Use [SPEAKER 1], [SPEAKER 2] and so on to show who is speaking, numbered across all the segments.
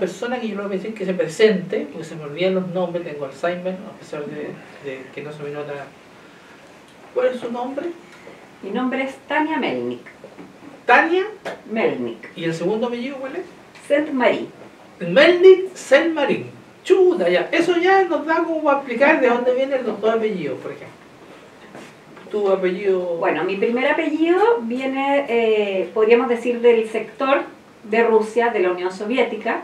[SPEAKER 1] Persona que yo le voy a decir que se presente, porque se me olvidan los nombres, tengo Alzheimer, a pesar de, de que no se me nota. ¿Cuál es su nombre?
[SPEAKER 2] Mi nombre es Tania Melnik.
[SPEAKER 1] Tania.
[SPEAKER 2] Melnik.
[SPEAKER 1] ¿Y el segundo apellido cuál es?
[SPEAKER 2] Saint Marie.
[SPEAKER 1] Melnik Saint Marín. Chuta, ya. Eso ya nos da como para explicar de dónde vienen los dos apellidos, por ejemplo. Tu apellido.
[SPEAKER 2] Bueno, mi primer apellido viene, eh, podríamos decir, del sector de Rusia, de la Unión Soviética.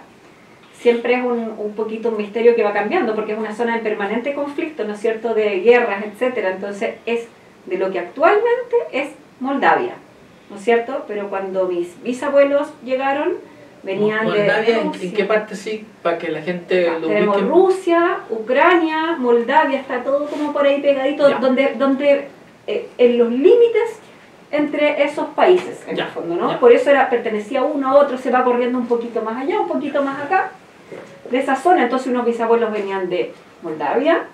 [SPEAKER 2] Siempre es un, un poquito un misterio que va cambiando, porque es una zona de permanente conflicto, ¿no es cierto?, de guerras, etcétera. Entonces es de lo que actualmente es Moldavia, ¿no es cierto? Pero cuando mis bisabuelos llegaron, venían
[SPEAKER 1] Moldavia,
[SPEAKER 2] de
[SPEAKER 1] ¿en-
[SPEAKER 2] Rusia.
[SPEAKER 1] ¿En qué parte sí? Para que la gente lo
[SPEAKER 2] Tenemos
[SPEAKER 1] ubique.
[SPEAKER 2] Rusia, Ucrania, Moldavia, está todo como por ahí pegadito,
[SPEAKER 1] Ya.
[SPEAKER 2] donde, donde eh, en los límites entre esos países, en
[SPEAKER 1] Ya,
[SPEAKER 2] el fondo, ¿no?
[SPEAKER 1] ya.
[SPEAKER 2] Por eso era, pertenecía uno a otro, se va corriendo un poquito más allá, un poquito más acá, de esa zona. Entonces unos bisabuelos venían de Moldavia,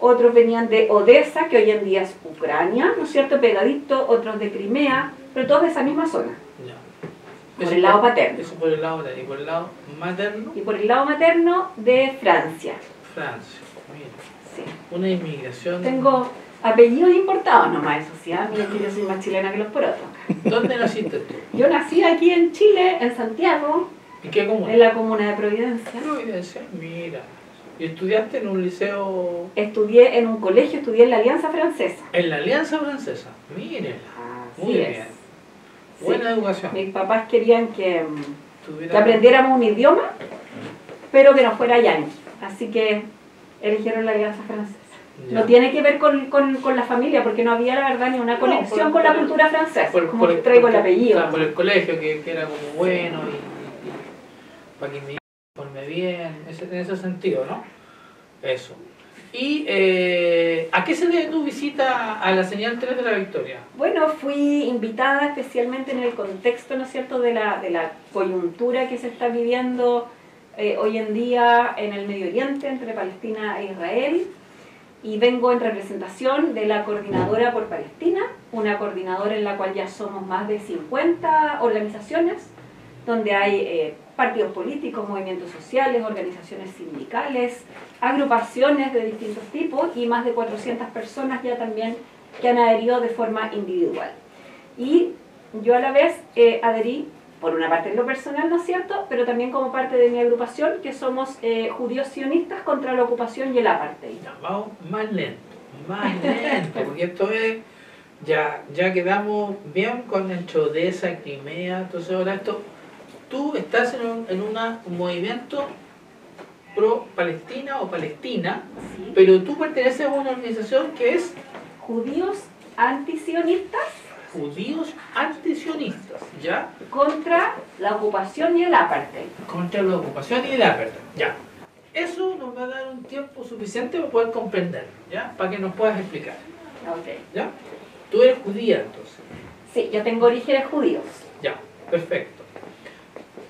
[SPEAKER 2] otros venían de Odessa, que hoy en día es Ucrania, ¿no es cierto? Pegadito, otros de Crimea, pero todos de esa misma zona. Por el lado paterno.
[SPEAKER 1] Eso por el lado paterno. Y por el lado materno,
[SPEAKER 2] Y por el lado materno, de Francia.
[SPEAKER 1] Francia. Mira,
[SPEAKER 2] Sí.
[SPEAKER 1] una inmigración.
[SPEAKER 2] Tengo apellidos importados nomás, eso sí, ¿ah? Miren que yo soy más chilena que los porotos.
[SPEAKER 1] ¿Dónde naciste tú?
[SPEAKER 2] Yo nací aquí en Chile, en Santiago,
[SPEAKER 1] ¿Y qué comuna?
[SPEAKER 2] en la comuna de Providencia.
[SPEAKER 1] Providencia, mira. ¿Y estudiaste en un liceo
[SPEAKER 2] Estudié en un colegio, estudié en la Alianza Francesa.
[SPEAKER 1] en la Alianza Francesa? Miren,
[SPEAKER 2] Así
[SPEAKER 1] muy
[SPEAKER 2] es.
[SPEAKER 1] bien.
[SPEAKER 2] Sí.
[SPEAKER 1] Buena educación.
[SPEAKER 2] Mis papás querían que, mm,
[SPEAKER 1] Tuviera-
[SPEAKER 2] que aprendiéramos un idioma, pero que no fuera yanqui. Así que eligieron la Alianza Francesa.
[SPEAKER 1] Ya.
[SPEAKER 2] No tiene que ver con, con- con la familia, porque no había la verdad ni una
[SPEAKER 1] No,
[SPEAKER 2] conexión
[SPEAKER 1] por-
[SPEAKER 2] con la
[SPEAKER 1] por
[SPEAKER 2] cultura francesa,
[SPEAKER 1] Por-
[SPEAKER 2] como
[SPEAKER 1] por
[SPEAKER 2] que traigo el
[SPEAKER 1] por-
[SPEAKER 2] apellido.
[SPEAKER 1] claro, por el colegio, que, que era como bueno y para que me informe bien, ese- en ese sentido, ¿no? Eso. ¿Y eh, a qué se debe tu visita a la señal 3 de la Victoria?
[SPEAKER 2] Bueno, fui invitada especialmente en el contexto, ¿no es cierto?, de la, de la coyuntura que se está viviendo eh, hoy en día en el Medio Oriente entre Palestina e Israel. Y vengo en representación de la Coordinadora por Palestina, una coordinadora en la cual ya somos más de 50 organizaciones, donde hay eh, partidos políticos, movimientos sociales, organizaciones sindicales, agrupaciones de distintos tipos y más de 400 personas ya también que han adherido de forma individual. Y yo a la vez eh, adherí, por una parte en lo personal, ¿no es cierto?, pero también como parte de mi agrupación, que somos eh, judíos sionistas contra la ocupación y el apartheid.
[SPEAKER 1] Vamos más lento, más lento, porque esto es, ya, ya quedamos bien con el Chodesa, Crimea, entonces ahora esto, tú estás en un, en una- un movimiento pro-Palestina o Palestina,
[SPEAKER 2] ¿sí?
[SPEAKER 1] pero tú perteneces a una organización que es
[SPEAKER 2] Judíos antisionistas
[SPEAKER 1] judíos antisionistas, ¿ya?
[SPEAKER 2] contra la ocupación y el apartheid.
[SPEAKER 1] Contra la ocupación y el apartheid, ¿ya? Eso nos va a dar un tiempo suficiente para poder comprenderlo, ¿ya? Para que nos puedas explicar,
[SPEAKER 2] Ok.
[SPEAKER 1] ¿ya? Tú eres judía entonces.
[SPEAKER 2] Sí, yo tengo orígenes judíos.
[SPEAKER 1] Ya, perfecto.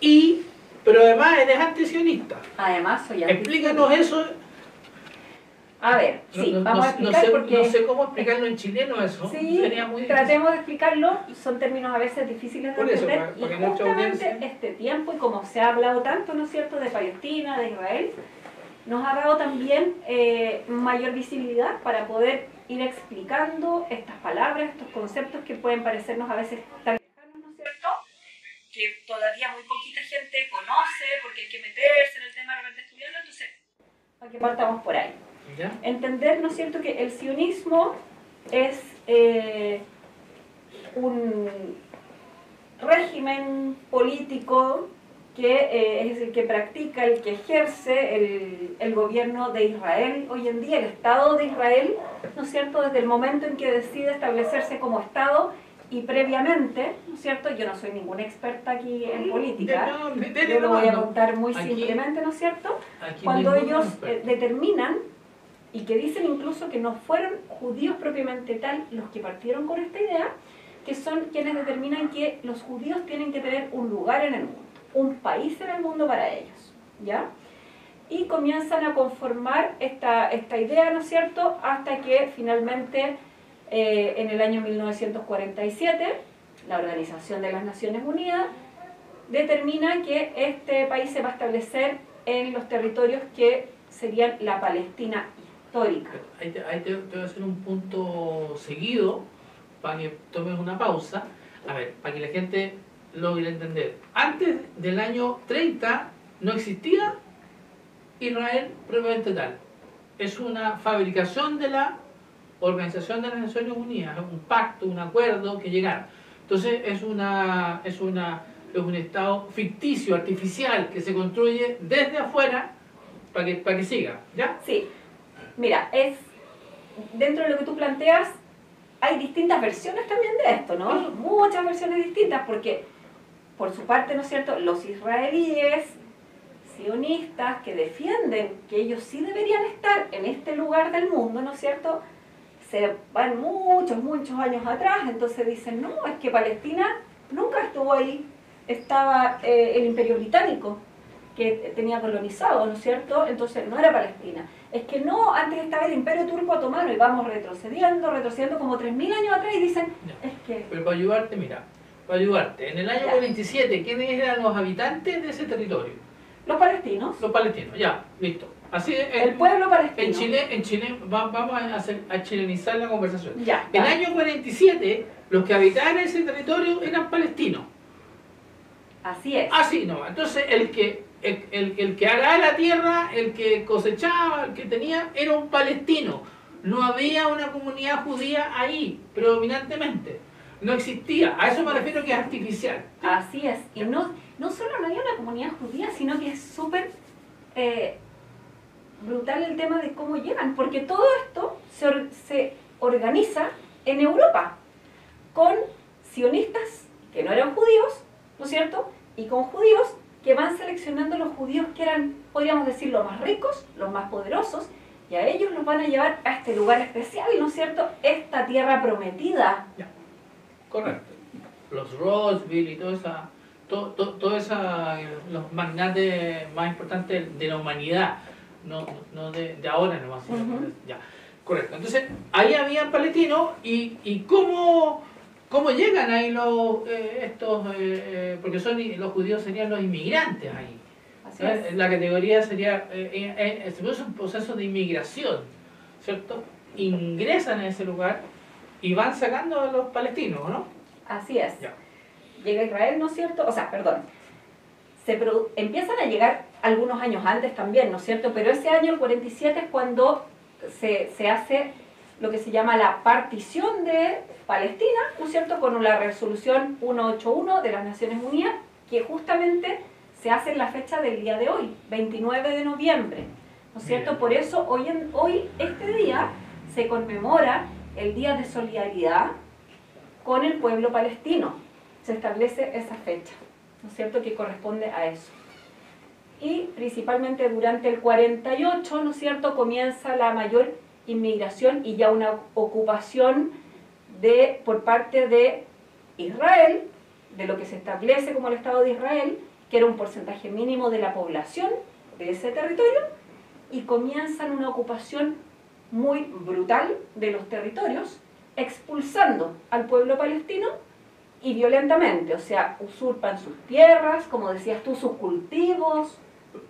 [SPEAKER 1] Y, pero además eres antisionista.
[SPEAKER 2] Además, soy
[SPEAKER 1] Explícanos
[SPEAKER 2] antisionista.
[SPEAKER 1] eso.
[SPEAKER 2] A ver, sí,
[SPEAKER 1] No- no-
[SPEAKER 2] vamos a
[SPEAKER 1] no
[SPEAKER 2] explicar
[SPEAKER 1] sé,
[SPEAKER 2] porque...
[SPEAKER 1] no sé cómo explicarlo en chileno eso.
[SPEAKER 2] Sí,
[SPEAKER 1] Sería muy difícil.
[SPEAKER 2] tratemos de explicarlo, son términos a veces difíciles de
[SPEAKER 1] Por eso,
[SPEAKER 2] entender
[SPEAKER 1] para- para
[SPEAKER 2] y justamente
[SPEAKER 1] audiencia-
[SPEAKER 2] este tiempo y como se ha hablado tanto, ¿no es cierto?, de Palestina, de Israel, nos ha dado también eh, mayor visibilidad para poder ir explicando estas palabras, estos conceptos que pueden parecernos a veces tan lejanos, ¿no es cierto?, que todavía muy poquita gente conoce porque hay que meterse en el tema realmente estudiarlo, entonces, para que partamos por ahí
[SPEAKER 1] ¿Ya?
[SPEAKER 2] entender, ¿no es cierto?, que el sionismo es eh, un régimen político que eh, es el que practica, el que ejerce el, el gobierno de Israel hoy en día, el Estado de Israel, ¿no es cierto?, desde el momento en que decide establecerse como Estado y previamente, ¿no es cierto?, yo no soy ninguna experta aquí en política, yo lo voy a contar muy simplemente, ¿no es cierto?, cuando ellos eh, determinan y que dicen incluso que no fueron judíos propiamente tal los que partieron con esta idea, que son quienes determinan que los judíos tienen que tener un lugar en el mundo, un país en el mundo para ellos, ¿ya? Y comienzan a conformar esta, esta idea, ¿no es cierto?, hasta que finalmente eh, en el año 1947 la Organización de las Naciones Unidas determina que este país se va a establecer en los territorios que serían la Palestina histórica.
[SPEAKER 1] Ahí te, ahí te- voy a hacer un punto seguido para que tomes una pausa. A ver, para que la gente logre entender. Antes del año 30 no existía Israel propiamente tal. Es una fabricación de la Organización de las Naciones Unidas, un pacto, un acuerdo que llegaron. Entonces es una es una es un estado ficticio, artificial, que se construye desde afuera para que, para que siga, ¿ya?
[SPEAKER 2] Sí, mira, es dentro de lo que tú planteas, hay distintas versiones también de esto, ¿no? Muchas versiones distintas, porque por su parte, ¿no es cierto?, los israelíes sionistas que defienden que ellos sí deberían estar en este lugar del mundo, ¿no es cierto?, se van muchos, muchos años atrás, entonces dicen, no, es que Palestina nunca estuvo ahí, estaba eh, el imperio británico, que tenía colonizado, ¿no es cierto? Entonces no era Palestina. Es que no, antes estaba el imperio turco otomano y vamos retrocediendo, retrocediendo como 3.000 años atrás y dicen,
[SPEAKER 1] Ya.
[SPEAKER 2] es que...
[SPEAKER 1] Pero para ayudarte, mira, para ayudarte, en el año
[SPEAKER 2] Ya.
[SPEAKER 1] 47, ¿quiénes eran los habitantes de ese territorio?
[SPEAKER 2] Los palestinos,
[SPEAKER 1] Los palestinos, ya, listo. Así es.
[SPEAKER 2] el pueblo palestino.
[SPEAKER 1] En Chile, en Chile va- vamos a, hacer, a chilenizar la conversación.
[SPEAKER 2] Ya,
[SPEAKER 1] En el año 47, los que habitaban ese territorio eran palestinos.
[SPEAKER 2] Así es.
[SPEAKER 1] Así no. Entonces, el que, el, el- el que araba la tierra, el que cosechaba, el que tenía, era un palestino. No había una comunidad judía ahí, predominantemente. No existía. A eso me refiero que es artificial.
[SPEAKER 2] Así es. Y no, no solo no hay una comunidad judía, sino que es súper eh, brutal el tema de cómo llegan, porque todo esto se, or- se organiza en Europa, con sionistas que no eran judíos, ¿no es cierto? Y con judíos que van seleccionando los judíos que eran, podríamos decir, los más ricos, los más poderosos, y a ellos los van a llevar a este lugar especial, ¿no es cierto? Esta tierra prometida.
[SPEAKER 1] Correcto. Los Roseville y toda esa, to- to- toda esa, eh, los magnates más importantes de la humanidad, no, no de, de ahora nomás. de- ya. Correcto. Entonces, ahí había palestinos y, y cómo, cómo llegan ahí los, eh, estos, eh, eh, porque son los judíos serían los inmigrantes ahí.
[SPEAKER 2] Así es.
[SPEAKER 1] La categoría sería, eh, eh, produce un proceso de inmigración, ¿cierto? Ingresan a ese lugar y van sacando a los palestinos, ¿no?
[SPEAKER 2] Así es.
[SPEAKER 1] Ya.
[SPEAKER 2] Llega Israel, ¿no es cierto? O sea, perdón. Se empiezan a llegar algunos años antes también, ¿no es cierto? Pero ese año, el 47, es cuando se, se hace lo que se llama la partición de Palestina, ¿no es cierto? Con la resolución 181 de las Naciones Unidas, que justamente se hace en la fecha del día de hoy, 29 de noviembre, ¿no es cierto?
[SPEAKER 1] Bien.
[SPEAKER 2] Por eso hoy, en, hoy, este día, se conmemora el Día de Solidaridad con el pueblo palestino. Se establece esa fecha, ¿no es cierto?, que corresponde a eso. Y principalmente durante el 48, ¿no es cierto?, comienza la mayor inmigración y ya una ocupación de, por parte de Israel, de lo que se establece como el Estado de Israel, que era un porcentaje mínimo de la población de ese territorio, y comienzan una ocupación muy brutal de los territorios, expulsando al pueblo palestino y violentamente, o sea, usurpan sus tierras, como decías tú, sus cultivos.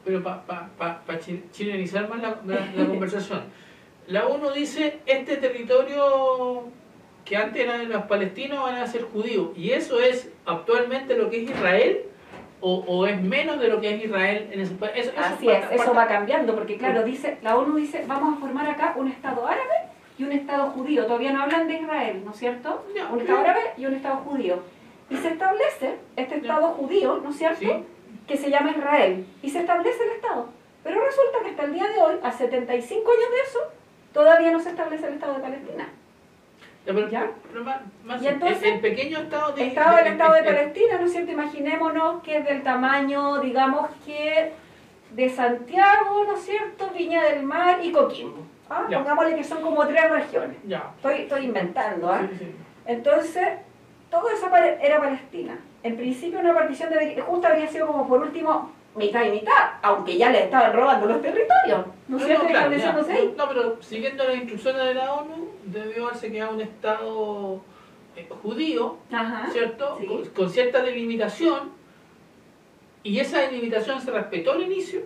[SPEAKER 1] Pero para pa, pa, pa chi- chilenizar más la, la- la conversación, la ONU dice, este territorio que antes era de los palestinos van a ser judíos, y eso es actualmente lo que es Israel, o, o es menos de lo que es Israel en ese país.
[SPEAKER 2] Así es, eso va cambiando, porque claro, dice, la ONU dice, vamos a formar acá un Estado árabe y un Estado judío. Todavía no hablan de Israel, ¿no es cierto? Un Estado árabe y un Estado judío. Y se establece este Estado judío, ¿no es cierto?
[SPEAKER 1] Sí.
[SPEAKER 2] Que se llama Israel. Y se establece el Estado. Pero resulta que hasta el día de hoy, a 75 años de eso, todavía no se establece el Estado de Palestina.
[SPEAKER 1] Ya, pero-
[SPEAKER 2] ¿Ya?
[SPEAKER 1] pero más- más-
[SPEAKER 2] Y entonces,
[SPEAKER 1] el, el pequeño estado de
[SPEAKER 2] Estado
[SPEAKER 1] de-
[SPEAKER 2] Estado de
[SPEAKER 1] de-
[SPEAKER 2] Palestina, ¿no es cierto? Imaginémonos que es del tamaño, digamos que de Santiago, ¿no es cierto? Viña del Mar y Coquimbo. ¿Ah? Pongámosle que son como tres regiones.
[SPEAKER 1] Ya.
[SPEAKER 2] Estoy, estoy inventando, ¿ah?
[SPEAKER 1] Sí, sí.
[SPEAKER 2] Entonces, todo eso era Palestina. En principio una partición de justo habría sido como por último mitad y mitad, aunque ya le estaban robando los territorios, ¿no
[SPEAKER 1] No, no, claro,
[SPEAKER 2] ahí.
[SPEAKER 1] No, pero siguiendo las instrucciones de la ONU, debió haberse quedado un Estado eh, judío,
[SPEAKER 2] Ajá.
[SPEAKER 1] ¿cierto?
[SPEAKER 2] sí.
[SPEAKER 1] Con, con cierta delimitación, ¿Y esa delimitación se respetó al inicio?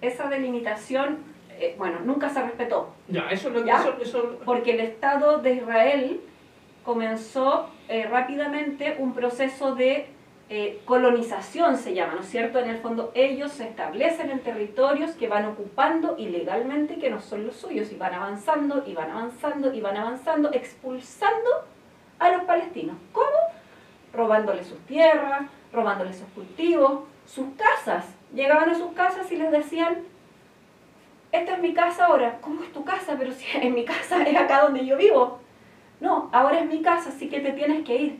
[SPEAKER 2] Esa delimitación, eh, bueno, nunca se respetó.
[SPEAKER 1] Ya, eso es lo que...
[SPEAKER 2] ¿Ya?
[SPEAKER 1] Eso, eso-
[SPEAKER 2] porque el Estado de Israel comenzó eh, rápidamente un proceso de eh, colonización, se llama, ¿no es cierto? En el fondo ellos se establecen en territorios que van ocupando ilegalmente que no son los suyos, y van avanzando, y van avanzando, y van avanzando, expulsando a los palestinos. ¿Cómo? Robándoles sus tierras, robándoles sus cultivos, sus casas. Llegaban a sus casas y les decían, esta es mi casa ahora. ¿Cómo es tu casa? Pero si en mi casa es acá donde yo vivo. No, ahora es mi casa, así que te tienes que ir.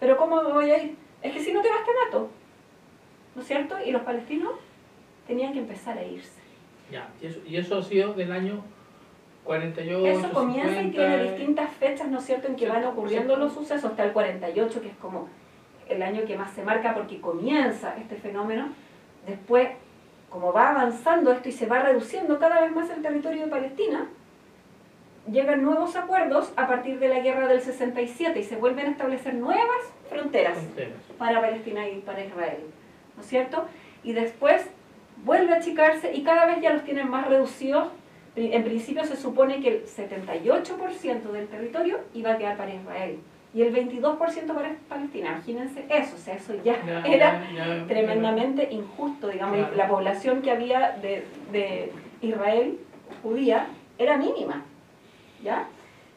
[SPEAKER 2] Pero ¿cómo me voy a ir? Es que si no te vas te mato. ¿No es cierto? Y los palestinos tenían que empezar a irse.
[SPEAKER 1] ya, y, eso, y eso ha sido del año 48,
[SPEAKER 2] Eso comienza y
[SPEAKER 1] 50,
[SPEAKER 2] tiene distintas fechas, ¿no es cierto?, en que van ocurriendo los sucesos, hasta el 48, que es como el año que más se marca porque comienza este fenómeno. Después, como va avanzando esto y se va reduciendo cada vez más el territorio de Palestina, llegan nuevos acuerdos a partir de la guerra del 67 y se vuelven a establecer nuevas fronteras
[SPEAKER 1] fronteras.
[SPEAKER 2] para Palestina y para Israel, ¿no es cierto? Y después vuelve a achicarse y cada vez ya los tienen más reducidos. En principio se supone que el 78% del territorio iba a quedar para Israel y el 22% para Palestina. Imagínense eso, o sea, eso ya era tremendamente injusto, digamos,
[SPEAKER 1] Claro.
[SPEAKER 2] la población que había de, de Israel judía era mínima, ¿ya?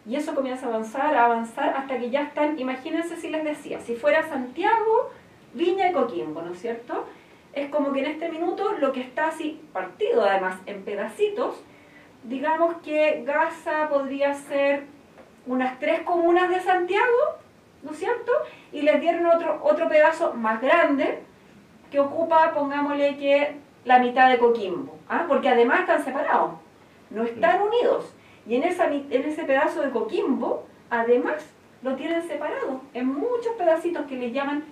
[SPEAKER 2] Y eso comienza a avanzar, a avanzar, hasta que ya están, imagínense si les decía, si fuera Santiago, Viña y Coquimbo, ¿no es cierto? Es como que en este minuto lo que está así partido además en pedacitos, digamos que Gaza podría ser unas tres comunas de Santiago, ¿no es cierto? Y les dieron otro, otro pedazo más grande que ocupa, pongámosle que la mitad de Coquimbo, ¿ah? porque además están separados, no están unidos. Y en, esa, en ese pedazo de Coquimbo, además, lo tienen separado en muchos pedacitos que le llaman,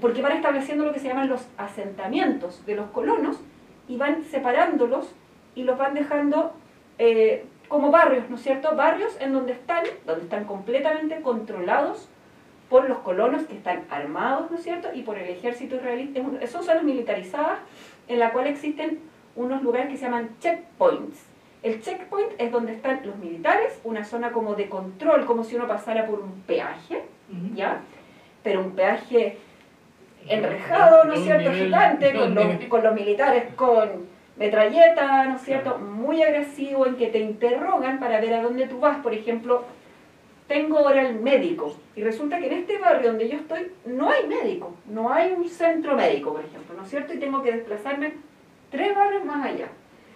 [SPEAKER 2] porque van estableciendo lo que se llaman los asentamientos de los colonos y van separándolos y los van dejando eh, como barrios, ¿no es cierto? Barrios en donde están, donde están completamente controlados por los colonos que están armados, ¿no es cierto? Y por el ejército israelí. Son zonas militarizadas en la cual existen unos lugares que se llaman checkpoints. El checkpoint es donde están los militares, una zona como de control, como si uno pasara por un peaje. ¿ya? Pero un peaje enrejado, ¿no es cierto? Gigante, los, con los militares con metralleta, ¿no es cierto? Muy agresivo, en que te interrogan para ver a dónde tú vas. Por ejemplo, tengo ahora el médico y resulta que en este barrio donde yo estoy no hay médico, no hay un centro médico, por ejemplo, ¿no es cierto? Y tengo que desplazarme tres barrios más allá.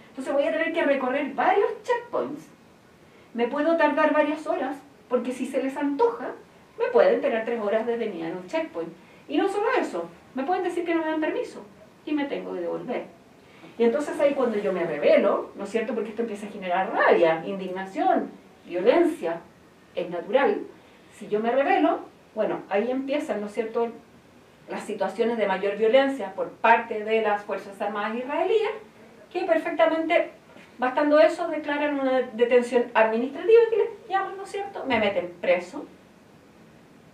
[SPEAKER 2] Entonces voy a tener que recorrer varios checkpoints. Me puedo tardar varias horas, porque si se les antoja, me pueden tener tres horas de venida en un checkpoint. Y no solo eso, me pueden decir que no me dan permiso y me tengo que devolver. Y entonces ahí cuando yo me revelo, ¿no es cierto? Porque esto empieza a generar rabia, indignación, violencia, es natural. Si yo me revelo, bueno, ahí empiezan, ¿no es cierto?, las situaciones de mayor violencia por parte de las Fuerzas Armadas israelíes, que perfectamente, bastando eso, declaran una detención administrativa, que les llaman, ¿no es cierto?, me meten preso,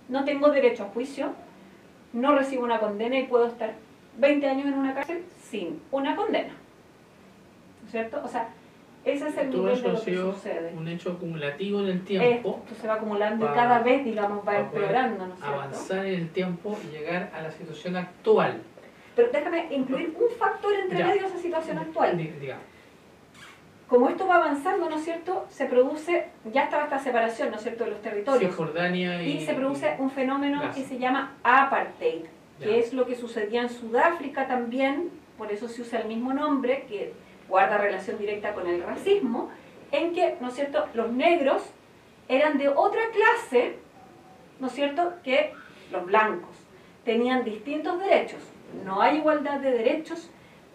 [SPEAKER 2] no tengo derecho a juicio, no recibo una condena y puedo estar 20 años en una cárcel sin una condena. ¿No es cierto? O sea, ese es el nivel de lo que sucede.
[SPEAKER 1] un hecho acumulativo en el tiempo,
[SPEAKER 2] Esto se va acumulando y
[SPEAKER 1] pa-
[SPEAKER 2] cada vez, digamos, va
[SPEAKER 1] para
[SPEAKER 2] empeorando, ¿no es cierto?
[SPEAKER 1] avanzar en el tiempo y llegar a la situación actual.
[SPEAKER 2] Pero déjame incluir un factor entre
[SPEAKER 1] Ya.
[SPEAKER 2] medio de esa situación actual.
[SPEAKER 1] Di- Digamos.
[SPEAKER 2] Como esto va avanzando, ¿no es cierto? Se produce, ya estaba esta separación, ¿no es cierto?, de los territorios.
[SPEAKER 1] Cisjordania y,
[SPEAKER 2] Y se produce un fenómeno
[SPEAKER 1] Gaza.
[SPEAKER 2] que se llama apartheid, que
[SPEAKER 1] Ya.
[SPEAKER 2] es lo que sucedía en Sudáfrica también, por eso se usa el mismo nombre, que guarda relación directa con el racismo, en que, ¿no es cierto?, los negros eran de otra clase, ¿no es cierto?, que los blancos. Tenían distintos derechos. No hay igualdad de derechos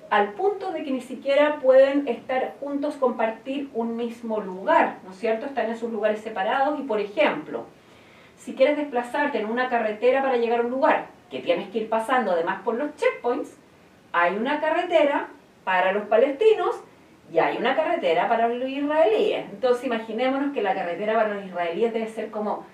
[SPEAKER 2] al punto de que ni siquiera pueden estar juntos, compartir un mismo lugar, ¿no es cierto? Están en sus lugares separados y, por ejemplo, si quieres desplazarte en una carretera para llegar a un lugar que tienes que ir pasando además por los checkpoints, hay una carretera para los palestinos y hay una carretera para los israelíes. Entonces imaginémonos que la carretera para los israelíes debe ser como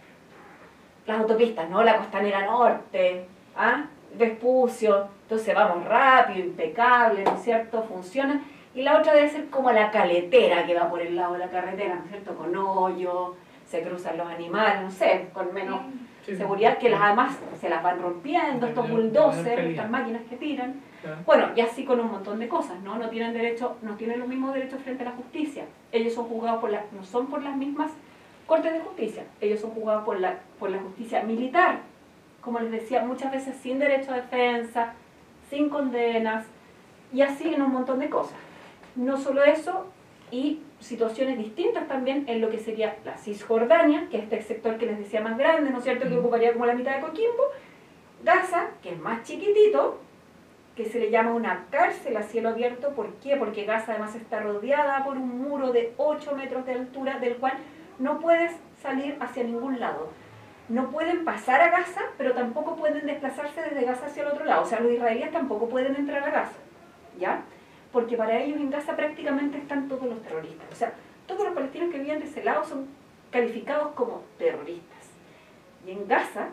[SPEAKER 2] las autopistas, ¿no? La costanera norte, ¿ah? Vespucio, entonces vamos rápido, impecable, ¿no es cierto? Funciona. Y la otra debe ser como la caletera que va por el lado de la carretera, ¿no es cierto? Con hoyo, se cruzan los animales, no sé, con menos
[SPEAKER 1] Sí,
[SPEAKER 2] seguridad que las además se las van rompiendo, estos bulldozers, estas máquinas que tiran.
[SPEAKER 1] Claro.
[SPEAKER 2] Bueno, y así con un montón de cosas, ¿no? No tienen derecho, no tienen los mismos derechos frente a la justicia. Ellos son juzgados por la, no son por las mismas cortes de justicia, ellos son juzgados por la, por la justicia militar, como les decía, muchas veces sin derecho a defensa, sin condenas, y así en un montón de cosas. No solo eso, y situaciones distintas también en lo que sería la Cisjordania, que es este sector que les decía más grande, ¿no es cierto?, que ocuparía como la mitad de Coquimbo, Gaza, que es más chiquitito, que se le llama una cárcel a cielo abierto. ¿Por qué? Porque Gaza además está rodeada por un muro de 8 metros de altura, del cual no puedes salir hacia ningún lado. No pueden pasar a Gaza, pero tampoco pueden desplazarse desde Gaza hacia el otro lado. O sea, los israelíes tampoco pueden entrar a Gaza. ¿Ya? Porque para ellos en Gaza prácticamente están todos los terroristas. O sea, todos los palestinos que viven de ese lado son calificados como terroristas. Y en Gaza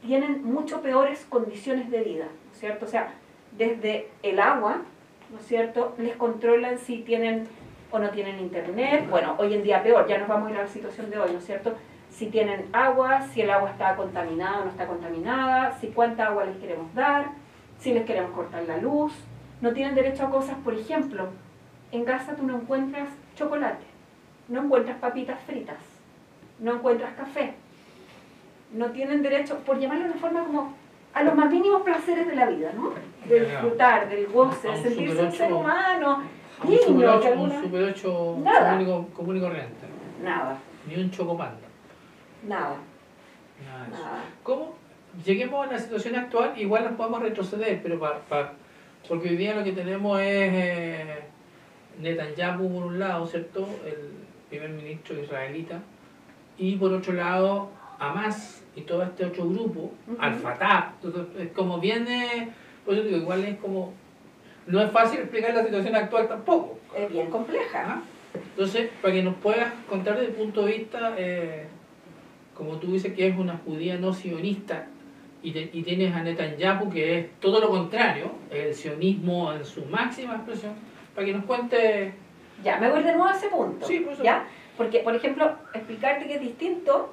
[SPEAKER 2] tienen mucho peores condiciones de vida, ¿no es cierto? O sea, desde el agua, ¿no es cierto? Les controlan si tienen o no tienen internet, bueno, hoy en día peor, ya nos vamos a ir a la situación de hoy, ¿no es cierto? Si tienen agua, si el agua está contaminada o no está contaminada, si cuánta agua les queremos dar, si les queremos cortar la luz, no tienen derecho a cosas, por ejemplo, en Gaza tú no encuentras chocolate, no encuentras papitas fritas, no encuentras café, no tienen derecho, por llamarlo de una forma como a los más mínimos placeres de la vida, ¿no? De
[SPEAKER 1] Ya.
[SPEAKER 2] disfrutar, del goce, de sentirse un ser humano,
[SPEAKER 1] Un super 8, un super 8
[SPEAKER 2] Nada.
[SPEAKER 1] común y, co- común y corriente.
[SPEAKER 2] Nada,
[SPEAKER 1] Ni un chocopanda.
[SPEAKER 2] nada,
[SPEAKER 1] Nada
[SPEAKER 2] nada.
[SPEAKER 1] ¿Cómo? Lleguemos a la situación actual, igual nos podemos retroceder, pero pa- pa- porque hoy día lo que tenemos es eh, Netanyahu por un lado, ¿cierto? El primer ministro israelita, y por otro lado Hamas y todo este otro grupo. Al-Fatah, todo- es como viene, por eso digo, igual es como, no es fácil explicar la situación actual tampoco.
[SPEAKER 2] Es bien compleja.
[SPEAKER 1] Entonces, para que nos puedas contar desde el punto de vista, eh, como tú dices que es una judía no sionista, y, te- y tienes a Netanyahu que es todo lo contrario, el sionismo en su máxima expresión, para que nos cuente...
[SPEAKER 2] Ya, me voy de nuevo a ese punto.
[SPEAKER 1] Sí, por.
[SPEAKER 2] ¿Ya? Porque, por ejemplo, explicarte que es distinto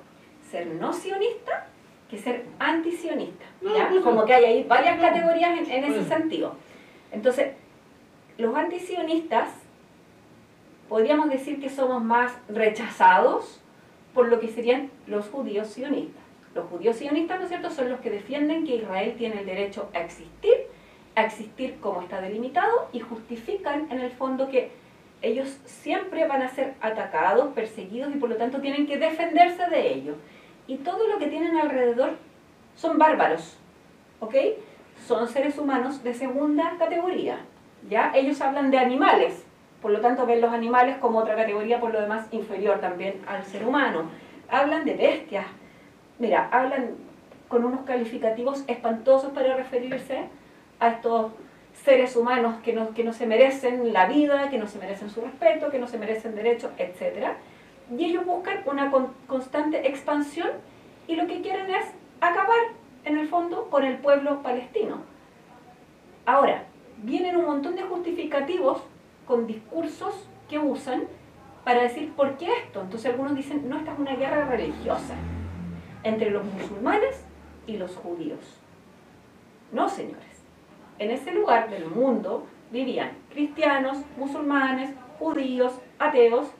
[SPEAKER 2] ser no sionista que ser antisionista. ¿ya? Como que hay ahí varias categorías en, en ese sentido. Entonces, los antisionistas podríamos decir que somos más rechazados por lo que serían los judíos sionistas. Los judíos sionistas, ¿no es cierto?, son los que defienden que Israel tiene el derecho a existir, a existir como está delimitado y justifican en el fondo que ellos siempre van a ser atacados, perseguidos y por lo tanto tienen que defenderse de ello. Y todo lo que tienen alrededor son bárbaros, ¿ok? Son seres humanos de segunda categoría, ¿ya? Ellos hablan de animales, por lo tanto ven los animales como otra categoría por lo demás inferior también al ser humano. Hablan de bestias, mira, hablan con unos calificativos espantosos para referirse a estos seres humanos que no, que no se merecen la vida, que no se merecen su respeto, que no se merecen derechos, etc. Y ellos buscan una con- constante expansión y lo que quieren es acabar, en el fondo, con el pueblo palestino. Ahora, vienen un montón de justificativos con discursos que usan para decir por qué esto. Entonces algunos dicen, no, esta es una guerra religiosa entre los musulmanes y los judíos. No, señores. En ese lugar del mundo vivían cristianos, musulmanes, judíos, ateos,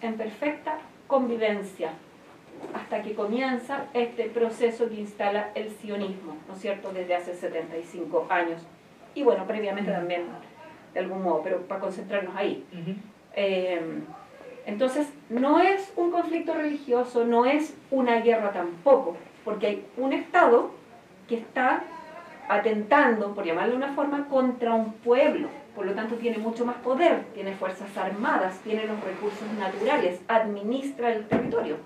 [SPEAKER 2] en perfecta convivencia, hasta que comienza este proceso que instala el sionismo, ¿no es cierto?, desde hace 75 años. Y bueno, previamente también, de algún modo, pero para concentrarnos ahí. Eh, entonces, no es un conflicto religioso, no es una guerra tampoco, porque hay un Estado que está atentando, por llamarlo de una forma, contra un pueblo. Por lo tanto, tiene mucho más poder, tiene fuerzas armadas, tiene los recursos naturales, administra el territorio.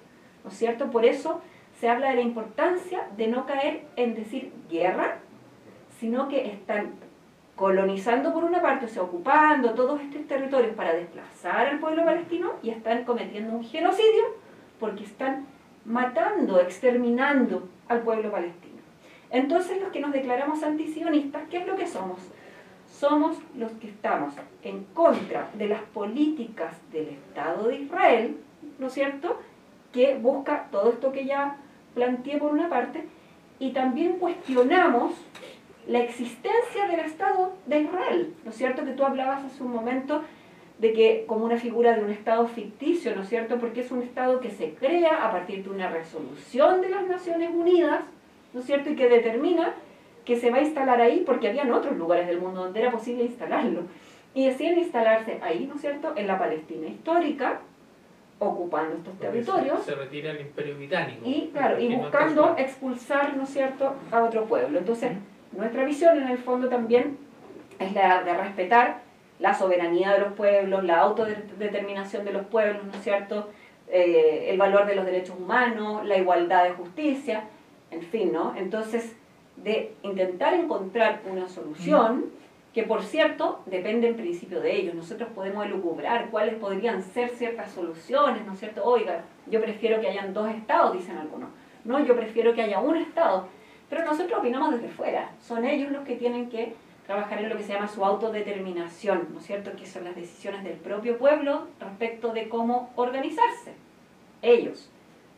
[SPEAKER 2] ¿No es cierto? Por eso se habla de la importancia de no caer en decir guerra, sino que están colonizando por una parte, o sea, ocupando todos estos territorios para desplazar al pueblo palestino y están cometiendo un genocidio porque están matando, exterminando al pueblo palestino. Entonces los que nos declaramos antisionistas, ¿qué es lo que somos? Somos los que estamos en contra de las políticas del Estado de Israel, ¿no es cierto? Que busca todo esto que ya planteé por una parte, y también cuestionamos la existencia del Estado de Israel, ¿no es cierto? Que tú hablabas hace un momento de que como una figura de un Estado ficticio, ¿no es cierto? Porque es un Estado que se crea a partir de una resolución de las Naciones Unidas, ¿no es cierto? Y que determina que se va a instalar ahí porque habían otros lugares del mundo donde era posible instalarlo. Y deciden instalarse ahí, ¿no es cierto?, en la Palestina histórica, ocupando estos territorios.
[SPEAKER 1] Se, retira el imperio británico.
[SPEAKER 2] Y, claro, y buscando expulsar, ¿no es cierto?, a otro pueblo. Entonces, nuestra visión en el fondo también es la de respetar la soberanía de los pueblos, la autodeterminación de los pueblos, ¿no es cierto?, eh, el valor de los derechos humanos, la igualdad de justicia, en fin, ¿no? Entonces, de intentar encontrar una solución que por cierto depende en principio de ellos. Nosotros podemos elucubrar cuáles podrían ser ciertas soluciones, ¿no es cierto? Oiga, yo prefiero que hayan dos estados, dicen algunos. No, yo prefiero que haya un estado. Pero nosotros opinamos desde fuera. Son ellos los que tienen que trabajar en lo que se llama su autodeterminación, ¿no es cierto? Que son las decisiones del propio pueblo respecto de cómo organizarse. Ellos,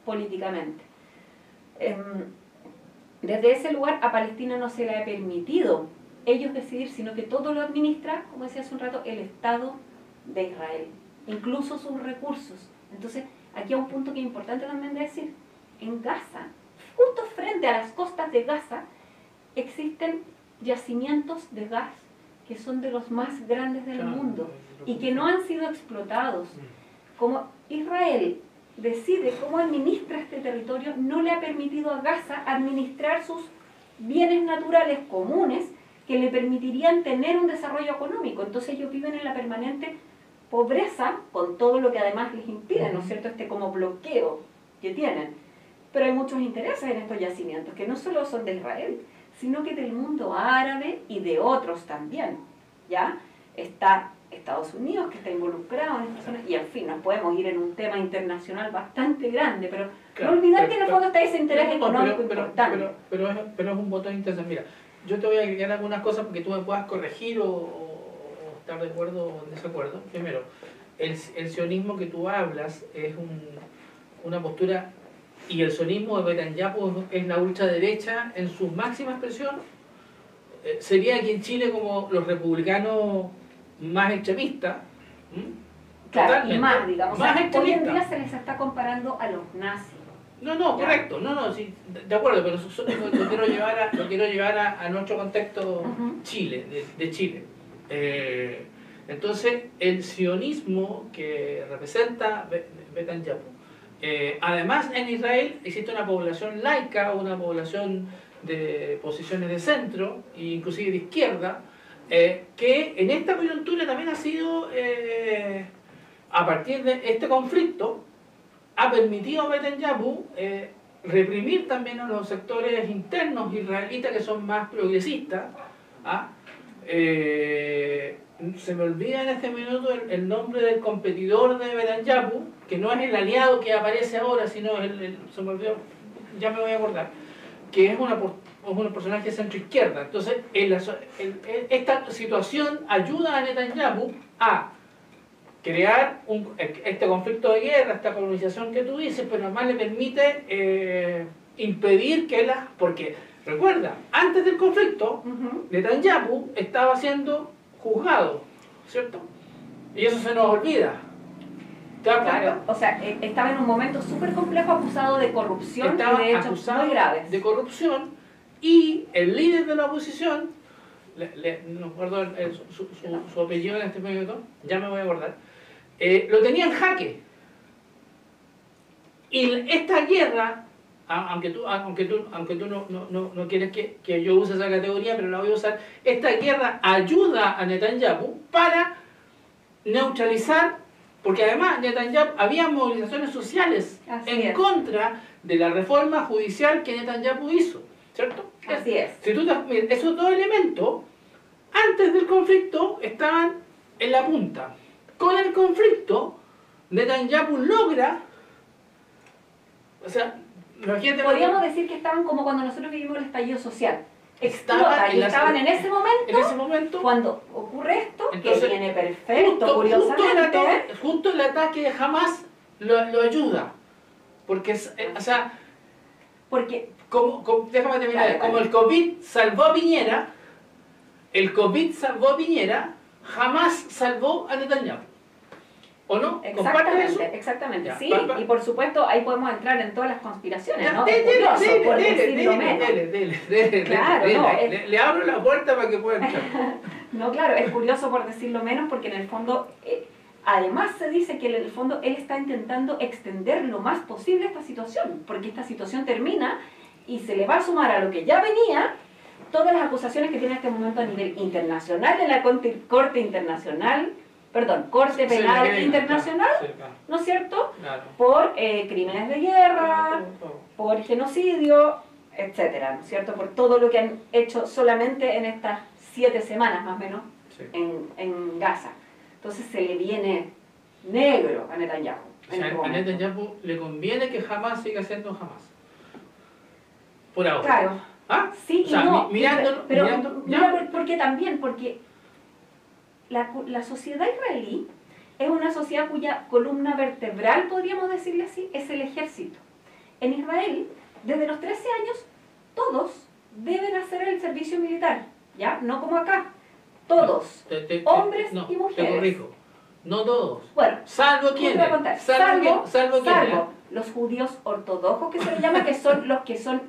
[SPEAKER 2] políticamente. Em, desde ese lugar a Palestina no se le ha permitido ellos decidir, sino que todo lo administra, como decía hace un rato, el Estado de Israel, incluso sus recursos. Entonces, aquí hay un punto que es importante también decir, en Gaza, justo frente a las costas de Gaza, existen yacimientos de gas que son de los más grandes del mundo y que no han sido explotados. Mm. Como Israel decide cómo administra este territorio, no le ha permitido a Gaza administrar sus bienes naturales comunes que le permitirían tener un desarrollo económico. Entonces ellos viven en la permanente pobreza con todo lo que además les impide, ¿no es cierto?, este como bloqueo que tienen. Pero hay muchos intereses en estos yacimientos, que no solo son de Israel, sino que del mundo árabe y de otros también, ¿ya? Está Estados Unidos que está involucrado en estas zonas, y en fin, nos podemos ir en un tema internacional bastante grande, pero no olvidar que en el fondo está ese interés económico importante.
[SPEAKER 1] Pero, es, pero es un botón interesante. Mira, yo te voy a agregar algunas cosas porque tú me puedas corregir o, estar de acuerdo o en desacuerdo. Primero, el, el sionismo que tú hablas es un, una postura y el sionismo de Netanyahu es la ultraderecha en su máxima expresión. Eh, sería aquí en Chile como los republicanos más extremistas.
[SPEAKER 2] Claro, y más, digamos. Más hoy en día se les está comparando a los nazis.
[SPEAKER 1] No, no, correcto, no, no, sí, de acuerdo, pero lo, quiero llevar a, lo quiero llevar a, nuestro contexto Chile, de, Chile. Eh, entonces, el sionismo que representa Netanyahu, eh, además en Israel existe una población laica, una población de posiciones de centro, inclusive de izquierda, eh, que en esta coyuntura también ha sido, a partir de este conflicto, ha permitido a Netanyahu eh, reprimir también a los sectores internos israelitas que son más progresistas. ¿ah? Eh, se me olvida en este minuto el, nombre del competidor de Netanyahu, que no es el aliado que aparece ahora, sino el, ya me voy a acordar, que es una, un personaje de centro izquierda. Entonces, esta situación ayuda a Netanyahu a crear un, este conflicto de guerra, esta colonización que tú dices, pero además le permite eh, impedir que la... Porque, recuerda, antes del conflicto, Netanyahu estaba siendo juzgado, ¿cierto? Y eso se nos olvida.
[SPEAKER 2] Claro, o sea, e, estaba en un momento súper complejo acusado de corrupción
[SPEAKER 1] estaba
[SPEAKER 2] y de
[SPEAKER 1] hechos muy graves. De corrupción y el líder de la oposición, no recuerdo su, su, apellido en este momento, ya me voy a acordar, eh, lo tenía en jaque. Y esta guerra, aunque tú, aunque tú, aunque tú no, no, no quieres que, que, yo use esa categoría, pero la voy a usar, esta guerra ayuda a Netanyahu para neutralizar, porque además Netanyahu había movilizaciones sociales en contra de la reforma judicial que Netanyahu hizo, ¿cierto?
[SPEAKER 2] Así es.
[SPEAKER 1] Si tú esos dos elementos, antes del conflicto, estaban en la punta. Con el conflicto, Netanyahu logra, o sea, imagínate
[SPEAKER 2] Podríamos
[SPEAKER 1] que-
[SPEAKER 2] decir que estaban como cuando nosotros vivimos el estallido social.
[SPEAKER 1] Estaban
[SPEAKER 2] Explota,
[SPEAKER 1] en
[SPEAKER 2] y estaban en ese momento
[SPEAKER 1] en ese momento,
[SPEAKER 2] cuando ocurre esto,
[SPEAKER 1] Entonces,
[SPEAKER 2] que viene perfecto,
[SPEAKER 1] justo, justo, el
[SPEAKER 2] curiosamente.
[SPEAKER 1] ataque, justo el ataque Hamas lo, lo ayuda. Porque, eh, o sea,
[SPEAKER 2] Porque
[SPEAKER 1] como, como- déjame terminar, como el COVID salvó a Piñera, el COVID salvó a Piñera, jamás salvó a Netanyahu. ¿O no?
[SPEAKER 2] Exactamente, exactamente.
[SPEAKER 1] Ya,
[SPEAKER 2] sí, y por supuesto ahí podemos entrar en todas las conspiraciones, ¿no?
[SPEAKER 1] le abro la puerta para que pueda entrar.
[SPEAKER 2] No, claro, es curioso por decirlo menos porque en el fondo, eh, además se dice que en el fondo él está intentando extender lo más posible esta situación, porque esta situación termina y se le va a sumar a lo que ya venía todas las acusaciones que tiene en este momento a nivel internacional en la Corte, corte Internacional, perdón, Corte Penal Internacional,
[SPEAKER 1] sí, claro,
[SPEAKER 2] ¿no es cierto?
[SPEAKER 1] claro.
[SPEAKER 2] Por eh, crímenes de guerra, por genocidio, etcétera, ¿no es cierto? Por todo lo que han hecho solamente en estas siete semanas más o menos
[SPEAKER 1] Sí.
[SPEAKER 2] en, en Gaza. Entonces se le viene negro a Netanyahu.
[SPEAKER 1] O sea,
[SPEAKER 2] este
[SPEAKER 1] a. Netanyahu le conviene que jamás siga siendo jamás. Por ahora.
[SPEAKER 2] Claro,
[SPEAKER 1] ¿Ah?
[SPEAKER 2] sí
[SPEAKER 1] O sea,
[SPEAKER 2] y no.
[SPEAKER 1] mi- mirándolo-
[SPEAKER 2] pero
[SPEAKER 1] mirando-
[SPEAKER 2] mira,
[SPEAKER 1] ya.
[SPEAKER 2] por- ¿por qué también? Porque la, la sociedad israelí es una sociedad cuya columna vertebral, podríamos decirle así, es el ejército. En Israel, desde los 13 años, todos deben hacer el servicio militar, ¿ya? No como acá. Todos.
[SPEAKER 1] Te- te- te-
[SPEAKER 2] Hombres
[SPEAKER 1] no,
[SPEAKER 2] y mujeres.
[SPEAKER 1] Te corrijo. No todos.
[SPEAKER 2] Bueno,
[SPEAKER 1] Salvo
[SPEAKER 2] ¿Qué te
[SPEAKER 1] quienes. Salvo,
[SPEAKER 2] Salvo,
[SPEAKER 1] salvo quienes.
[SPEAKER 2] salvo los judíos ortodoxos, que se les llama, que son los que son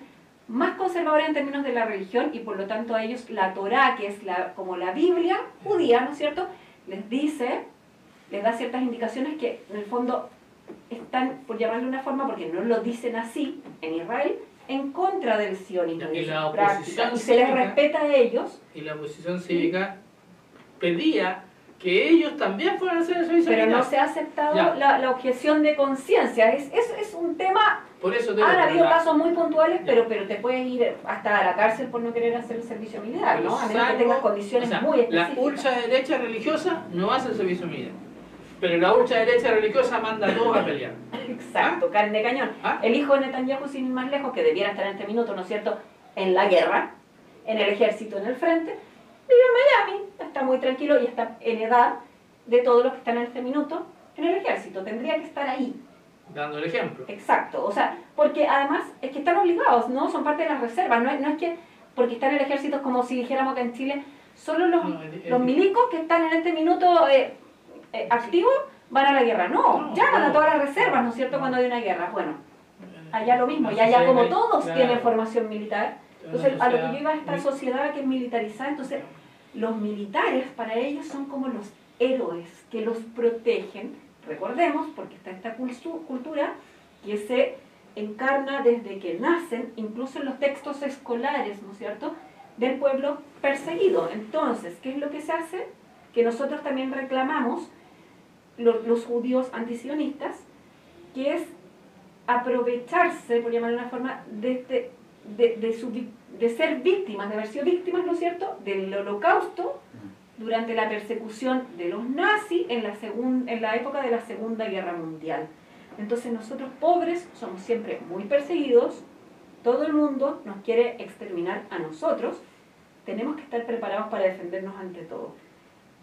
[SPEAKER 2] más conservadores en términos de la religión y por lo tanto a ellos la Torá, que es la, como la Biblia judía, ¿no es cierto?, les dice, les da ciertas indicaciones que en el fondo están, por llamarlo de una forma, porque no lo dicen así en Israel, en contra del sionismo.
[SPEAKER 1] Y la
[SPEAKER 2] y se les respeta a ellos,
[SPEAKER 1] Y la oposición cívica pedía que ellos también fueran a hacer el servicio
[SPEAKER 2] pero no se ha aceptado la objeción de conciencia. Es, es, es un tema
[SPEAKER 1] Por eso te digo,
[SPEAKER 2] Han habido
[SPEAKER 1] la-
[SPEAKER 2] casos muy puntuales,
[SPEAKER 1] Ya.
[SPEAKER 2] pero, pero te puedes ir hasta la cárcel por no querer hacer el servicio militar, ¿no? A menos que tengas condiciones
[SPEAKER 1] o sea,
[SPEAKER 2] muy
[SPEAKER 1] La
[SPEAKER 2] específicas.
[SPEAKER 1] ultraderecha religiosa no hace el servicio militar. Pero la ultraderecha religiosa manda a todos a pelear.
[SPEAKER 2] Exacto, carne de cañón.
[SPEAKER 1] ¿Ah?
[SPEAKER 2] El hijo de Netanyahu, sin ir más lejos, que debiera estar en este minuto, ¿no es cierto?, en la guerra, en el ejército, en el frente, vive en Miami, está muy tranquilo y está en edad de todos los que están en este minuto en el ejército. Tendría que estar ahí.
[SPEAKER 1] Dando el ejemplo.
[SPEAKER 2] Exacto, o sea, porque además es que están obligados, ¿no? Son parte de las reservas, no es, no es que porque están en el ejército es como si dijéramos que en Chile solo los,
[SPEAKER 1] No, el- el-
[SPEAKER 2] los milicos que están en este minuto eh, eh, activos van a la guerra. No,
[SPEAKER 1] No,
[SPEAKER 2] llaman
[SPEAKER 1] no.
[SPEAKER 2] a todas las reservas, ¿no es cierto?, cuando hay una guerra. Bueno, allá lo mismo, y allá como todos
[SPEAKER 1] claro.
[SPEAKER 2] tienen formación militar. Entonces, a lo que
[SPEAKER 1] sociedad
[SPEAKER 2] yo iba a esta sociedad que es militarizada, entonces los militares para ellos son como los héroes que los protegen, recordemos, porque está esta cultu- cultura que se encarna desde que nacen, incluso en los textos escolares, ¿no es cierto?, del pueblo perseguido. Entonces, ¿qué es lo que se hace? Que nosotros también reclamamos, lo- los judíos antisionistas, que es aprovecharse, por llamarlo de una forma, de, este- de, de de ser víctimas, de haber sido víctimas, ¿no es cierto?, del holocausto durante la persecución de los nazis en la, segun- en la época de la Segunda Guerra Mundial. Entonces nosotros pobres somos siempre muy perseguidos, todo el mundo nos quiere exterminar a nosotros, tenemos que estar preparados para defendernos ante todo.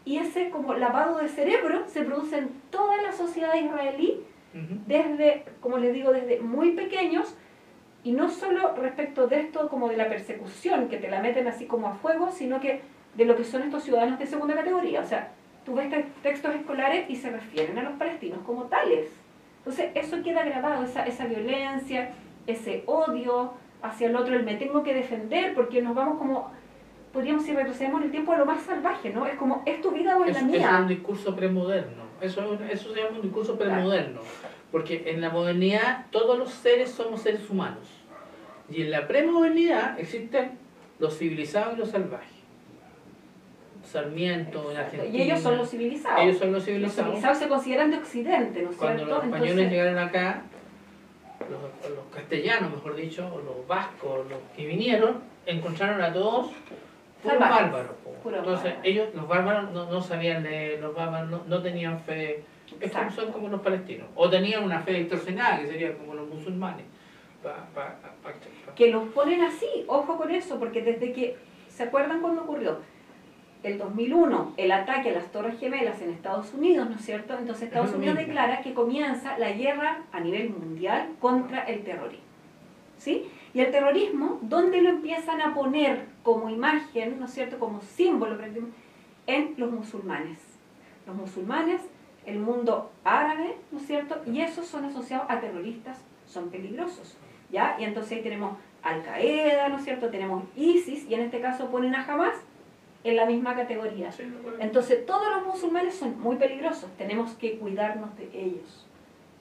[SPEAKER 2] Y ese como lavado de cerebro se produce en toda la sociedad israelí desde, como les digo, desde muy pequeños, y no solo respecto de esto como de la persecución, que te la meten así como a fuego, sino que de lo que son estos ciudadanos de segunda categoría. O sea, tú ves te- textos escolares y se refieren a los palestinos como tales. Entonces, eso queda grabado, esa, esa violencia, ese odio hacia el otro, el me tengo que defender, porque nos vamos como, podríamos, si retrocedemos en el tiempo, a lo más salvaje, ¿no? Es como, ¿es tu vida o es la
[SPEAKER 1] eso es
[SPEAKER 2] mía?
[SPEAKER 1] un discurso premoderno. Eso, eso se llama un discurso premoderno. Porque en la modernidad todos los seres somos seres humanos. Y en la premodernidad existen los civilizados y los salvajes. Sarmiento en. Argentina.
[SPEAKER 2] Y ellos son los civilizados.
[SPEAKER 1] Ellos son los
[SPEAKER 2] Los
[SPEAKER 1] civilizados.
[SPEAKER 2] civilizados se consideran de Occidente, ¿no es
[SPEAKER 1] Cuando
[SPEAKER 2] cierto?
[SPEAKER 1] los españoles
[SPEAKER 2] Entonces,
[SPEAKER 1] llegaron acá, los, los castellanos, mejor dicho, o los vascos, los que vinieron, encontraron a todos puros bárbaros. po.
[SPEAKER 2] Puros
[SPEAKER 1] Entonces,
[SPEAKER 2] bárbaros.
[SPEAKER 1] ellos, los bárbaros, no, no sabían leer, los bárbaros no, no tenían fe. Es como,
[SPEAKER 2] Exacto.
[SPEAKER 1] son como los palestinos. O tenían una fe distorsionada, que sería como los musulmanes. Pa- pa- pa-
[SPEAKER 2] que los ponen así, ojo con eso, porque desde que, ¿se acuerdan cuando ocurrió? El 2001, el ataque a las Torres Gemelas en Estados Unidos, ¿no es cierto? Entonces Estados Unidos declara que comienza la guerra a nivel mundial contra el terrorismo. ¿Sí? Y el terrorismo, ¿dónde lo empiezan a poner como imagen, ¿no es cierto? Como símbolo en los musulmanes. Los musulmanes, el mundo árabe, ¿no es cierto? Y esos son asociados a terroristas, son peligrosos. ¿Ya? Y entonces ahí tenemos Al Qaeda, ¿no es cierto? Tenemos ISIS y en este caso ponen a Hamas en la misma categoría. Entonces todos los musulmanes son muy peligrosos, tenemos que cuidarnos de ellos.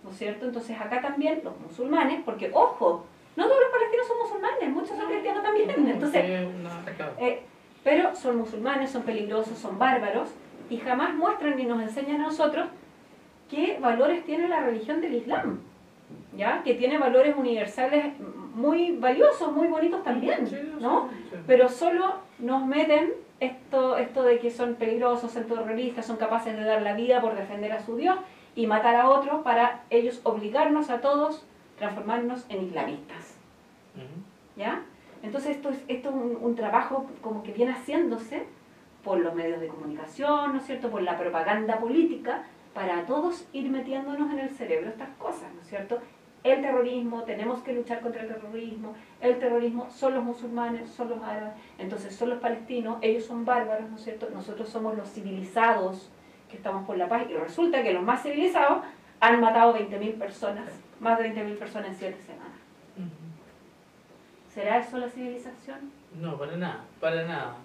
[SPEAKER 2] ¿No es cierto? Entonces acá también los musulmanes, porque ojo, no todos los palestinos son musulmanes, muchos son cristianos también. Entonces,
[SPEAKER 1] una- claro.
[SPEAKER 2] eh, pero son musulmanes, son peligrosos, son bárbaros y jamás muestran ni nos enseñan a nosotros qué valores tiene la religión del Islam. ¿Ya? Que tiene valores universales muy valiosos, muy bonitos también, ¿no? Pero solo nos meten esto, esto de que son peligrosos, son terroristas, son capaces de dar la vida por defender a su Dios y matar a otros para ellos obligarnos a todos transformarnos en islamistas. ¿ya? Entonces esto es, esto es un, un trabajo como que viene haciéndose por los medios de comunicación, ¿no es cierto?, por la propaganda política, para todos ir metiéndonos en el cerebro estas cosas, ¿no es cierto? El terrorismo, tenemos que luchar contra el terrorismo, el terrorismo son los musulmanes, son los árabes, entonces son los palestinos, ellos son bárbaros, ¿no es cierto? Nosotros somos los civilizados que estamos por la paz y resulta que los más civilizados han matado 20.000 personas, más de 20.000 personas en 7 semanas. ¿Será eso la civilización?
[SPEAKER 1] No, para nada, para nada.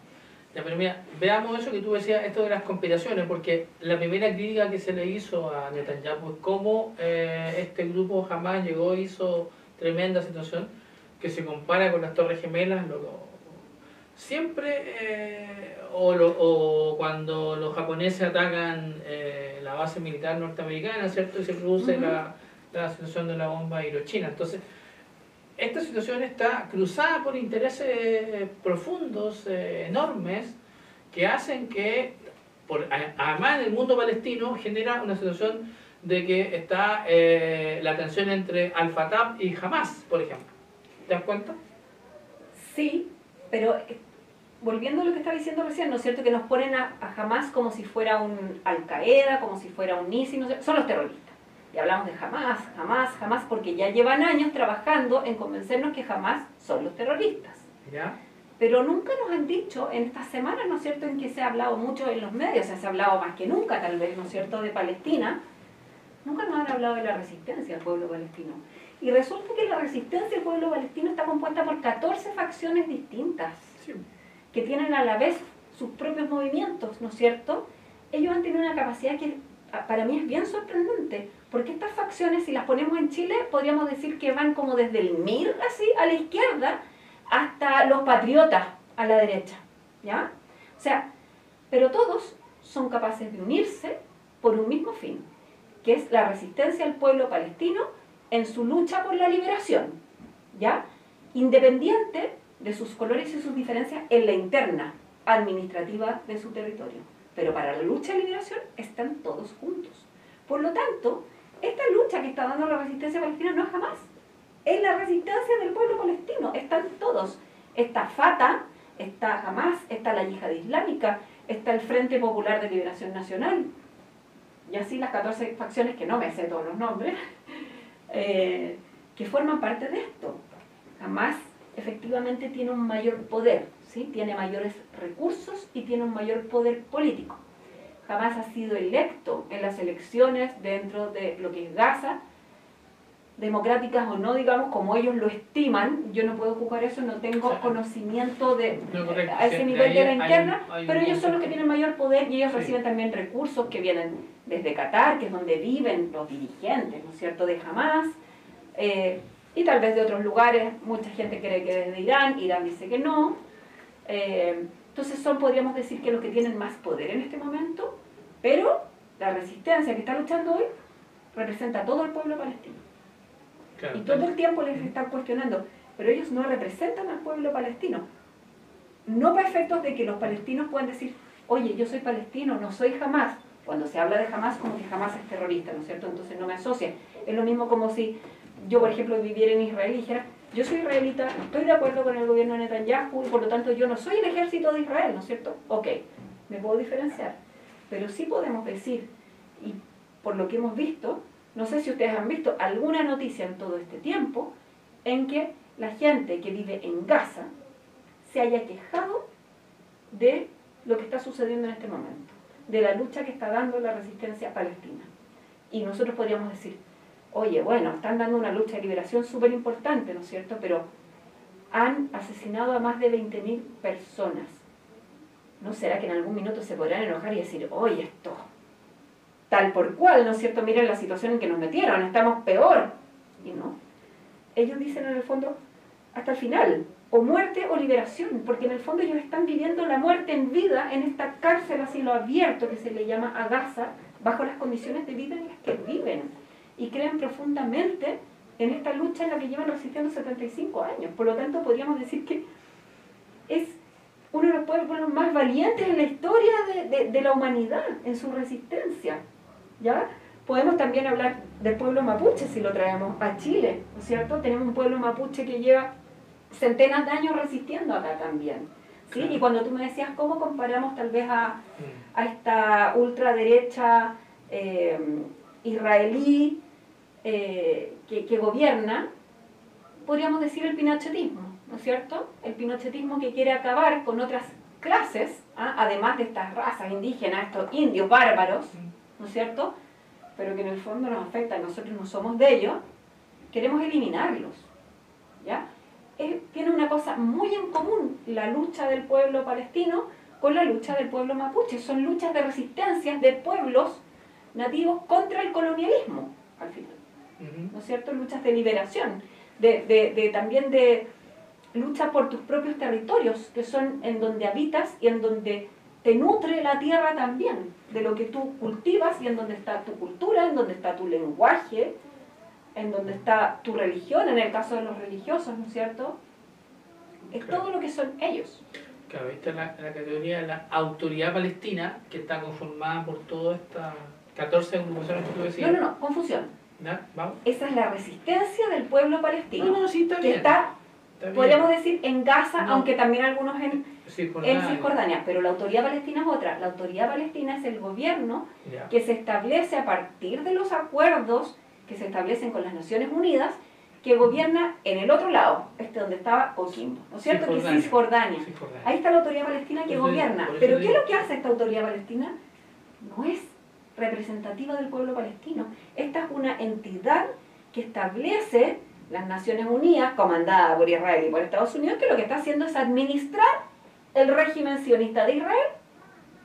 [SPEAKER 1] Ya, pero mira, veamos eso que tú decías, esto de las conspiraciones, porque la primera crítica que se le hizo a Netanyahu es cómo eh, este grupo jamás llegó hizo tremenda situación, que se compara con las Torres Gemelas, lo, siempre, eh, o, lo- o cuando los japoneses atacan eh, la base militar norteamericana, ¿cierto? Y se produce la, la situación de la bomba de Hiroshima. Entonces, esta situación está cruzada por intereses profundos, eh, enormes, que hacen que, además en el mundo palestino, genera una situación de que está eh, la tensión entre Al-Fatah y Hamas, por ejemplo. ¿Te das cuenta?
[SPEAKER 2] Sí, pero eh, volviendo a lo que estaba diciendo recién, ¿no es cierto? Que nos ponen a, Hamas como si fuera un Al-Qaeda, como si fuera un ISIS, no son los terroristas. Y hablamos de Hamas, Hamas, Hamas, porque ya llevan años trabajando en convencernos que Hamas son los terroristas.
[SPEAKER 1] ¿Ya?
[SPEAKER 2] Pero nunca nos han dicho en estas semanas, ¿no es cierto?, en que se ha hablado mucho en los medios, o sea, se ha hablado más que nunca, tal vez, ¿no es cierto?, de Palestina, nunca nos han hablado de la resistencia del pueblo palestino. Y resulta que la resistencia del pueblo palestino está compuesta por 14 facciones distintas,
[SPEAKER 1] Sí.
[SPEAKER 2] que tienen a la vez sus propios movimientos, ¿no es cierto? Ellos han tenido una capacidad que para mí es bien sorprendente, porque estas facciones, si las ponemos en Chile, podríamos decir que van como desde el MIR, así, a la izquierda, hasta los patriotas, a la derecha, ¿ya? O sea, pero todos son capaces de unirse por un mismo fin, que es la resistencia al pueblo palestino en su lucha por la liberación, ¿ya? Independiente de sus colores y sus diferencias en la interna administrativa de su territorio. Pero para la lucha de liberación están todos juntos. Por lo tanto, esta lucha que está dando la resistencia palestina no es jamás. Es la resistencia del pueblo palestino. Están todos. Está Fatah, está Hamas, está la Yihad Islámica, está el Frente Popular de Liberación Nacional. Y así las 14 facciones, que no me sé todos los nombres, eh, que forman parte de esto. Hamas efectivamente tiene un mayor poder, ¿sí? tiene mayores recursos y tiene un mayor poder político. Hamas ha sido electo en las elecciones dentro de lo que es Gaza, democráticas o no, digamos, como ellos lo estiman, yo no puedo juzgar eso, no tengo conocimiento de,
[SPEAKER 1] No, correcto.
[SPEAKER 2] a ese nivel de la
[SPEAKER 1] hay un-
[SPEAKER 2] interna,
[SPEAKER 1] hay un
[SPEAKER 2] pero ellos son los que tienen mayor poder y ellos
[SPEAKER 1] Sí.
[SPEAKER 2] reciben también recursos que vienen desde Qatar, que es donde viven los dirigentes, ¿no es cierto?, de Hamas, eh, y tal vez de otros lugares, mucha gente cree que desde Irán, Irán dice que no, eh, entonces son, podríamos decir, que los que tienen más poder en este momento, pero la resistencia que está luchando hoy representa a todo el pueblo palestino.
[SPEAKER 1] Claro.
[SPEAKER 2] Y todo el tiempo les están cuestionando, pero ellos no representan al pueblo palestino. No para efectos de que los palestinos puedan decir, oye, yo soy palestino, no soy jamás. Cuando se habla de jamás, como que jamás es terrorista, ¿no es cierto? Entonces no me asocia. Es lo mismo como si yo, por ejemplo, viviera en Israel y dijera, yo soy israelita, estoy de acuerdo con el gobierno de Netanyahu y por lo tanto yo no soy el ejército de Israel, ¿no es cierto? Ok, me puedo diferenciar. Pero sí podemos decir, y por lo que hemos visto, no sé si ustedes han visto alguna noticia en todo este tiempo, en que la gente que vive en Gaza se haya quejado de lo que está sucediendo en este momento, de la lucha que está dando la resistencia palestina. Y nosotros podríamos decir, oye, bueno, están dando una lucha de liberación súper importante, ¿no es cierto? Pero han asesinado a más de 20.000 personas. ¿No será que en algún minuto se podrán enojar y decir, oye, esto, tal por cual, ¿no es cierto? Miren la situación en que nos metieron, estamos peor. Y no. Ellos dicen en el fondo, hasta el final, o muerte o liberación, porque en el fondo ellos están viviendo la muerte en vida en esta cárcel a cielo abierto que se le llama a Gaza, bajo las condiciones de vida en las que viven y creen profundamente en esta lucha en la que llevan resistiendo 75 años. Por lo tanto, podríamos decir que es uno de los pueblos más valientes en la historia de, de, la humanidad, en su resistencia. ¿ya? Podemos también hablar del pueblo mapuche si lo traemos a Chile, ¿no es cierto? Tenemos un pueblo mapuche que lleva centenas de años resistiendo acá también. ¿sí? Y cuando tú me decías cómo comparamos tal vez a, a esta ultraderecha eh, israelí eh, que, gobierna, podríamos decir el pinochetismo, ¿no es cierto? El pinochetismo que quiere acabar con otras clases, ¿ah? además de estas razas indígenas, estos indios bárbaros, ¿no es cierto? Pero que en el fondo nos afecta, nosotros no somos de ellos, queremos eliminarlos, ¿ya? tiene una cosa muy en común la lucha del pueblo palestino con la lucha del pueblo mapuche. Son luchas de resistencia de pueblos nativos contra el colonialismo, al final. ¿No es cierto? Luchas de liberación, de, también de lucha por tus propios territorios, que son en donde habitas y en donde te nutre la tierra también, de lo que tú cultivas y en donde está tu cultura, en donde está tu lenguaje, en donde está tu religión, en el caso de los religiosos, ¿no es cierto? Es todo lo que son ellos.
[SPEAKER 1] Claro, esta es la, categoría de la autoridad palestina, que está conformada por todas estas 14 agrupaciones que tú decías.
[SPEAKER 2] No, no, no, confusión esa es la resistencia del pueblo palestino.
[SPEAKER 1] que
[SPEAKER 2] está, podríamos decir, en Gaza, aunque también algunos en Cisjordania. Pero la autoridad palestina es otra. La autoridad palestina es el gobierno que se establece a partir de los acuerdos que se establecen con las Naciones Unidas que gobierna en el otro lado, este donde estaba Coquimbo, ¿no es cierto? Que es Cisjordania. Ahí está la autoridad palestina que gobierna. Pero ¿qué es lo que hace esta autoridad palestina? No es representativa del pueblo palestino. Esta es una entidad que establece las Naciones Unidas, comandada por Israel y por Estados Unidos, que lo que está haciendo es administrar el régimen sionista de Israel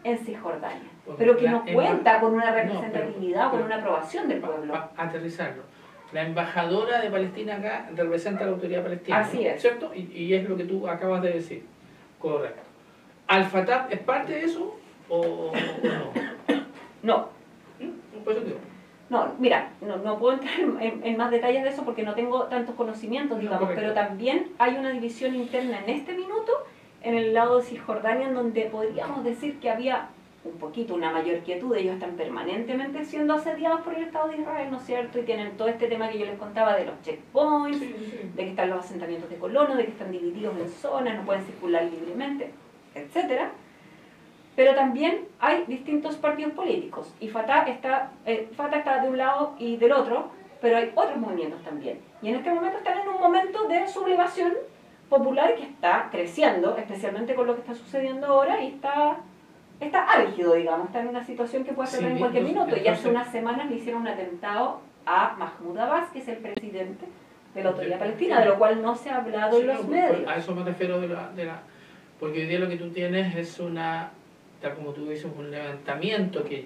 [SPEAKER 2] en Cisjordania, pero que no cuenta con una representatividad o con una aprobación del pueblo.
[SPEAKER 1] aterrizarlo. La embajadora de Palestina acá representa a la autoridad palestina.
[SPEAKER 2] Así es.
[SPEAKER 1] ¿Cierto? Y, es lo que tú acabas de decir. Correcto. ¿Al-Fatah es parte de eso o no?
[SPEAKER 2] No, no, mira, no, puedo entrar en, más detalles de eso porque no tengo tantos conocimientos, digamos, pero también hay una división interna en este minuto en el lado de Cisjordania en donde podríamos decir que había un poquito una mayor quietud, ellos están permanentemente siendo asediados por el Estado de Israel, ¿no es cierto? Y tienen todo este tema que yo les contaba de los checkpoints, de que están los asentamientos de colonos, de que están divididos en zonas, no pueden circular libremente, etcétera pero también hay distintos partidos políticos y Fatah está, eh, Fatah está de un lado y del otro, pero hay otros movimientos también. Y en este momento están en un momento de sublevación popular que está creciendo, especialmente con lo que está sucediendo ahora, y está, está álgido, digamos, está en una situación que puede ser en cualquier minuto. Y hace unas semanas le hicieron un atentado a Mahmoud Abbas, que es el presidente de la Autoridad Palestina, de lo cual no se ha hablado en los medios.
[SPEAKER 1] A eso me refiero de la, de la... Porque hoy día lo que tú tienes es una tal como tú dices, un levantamiento que,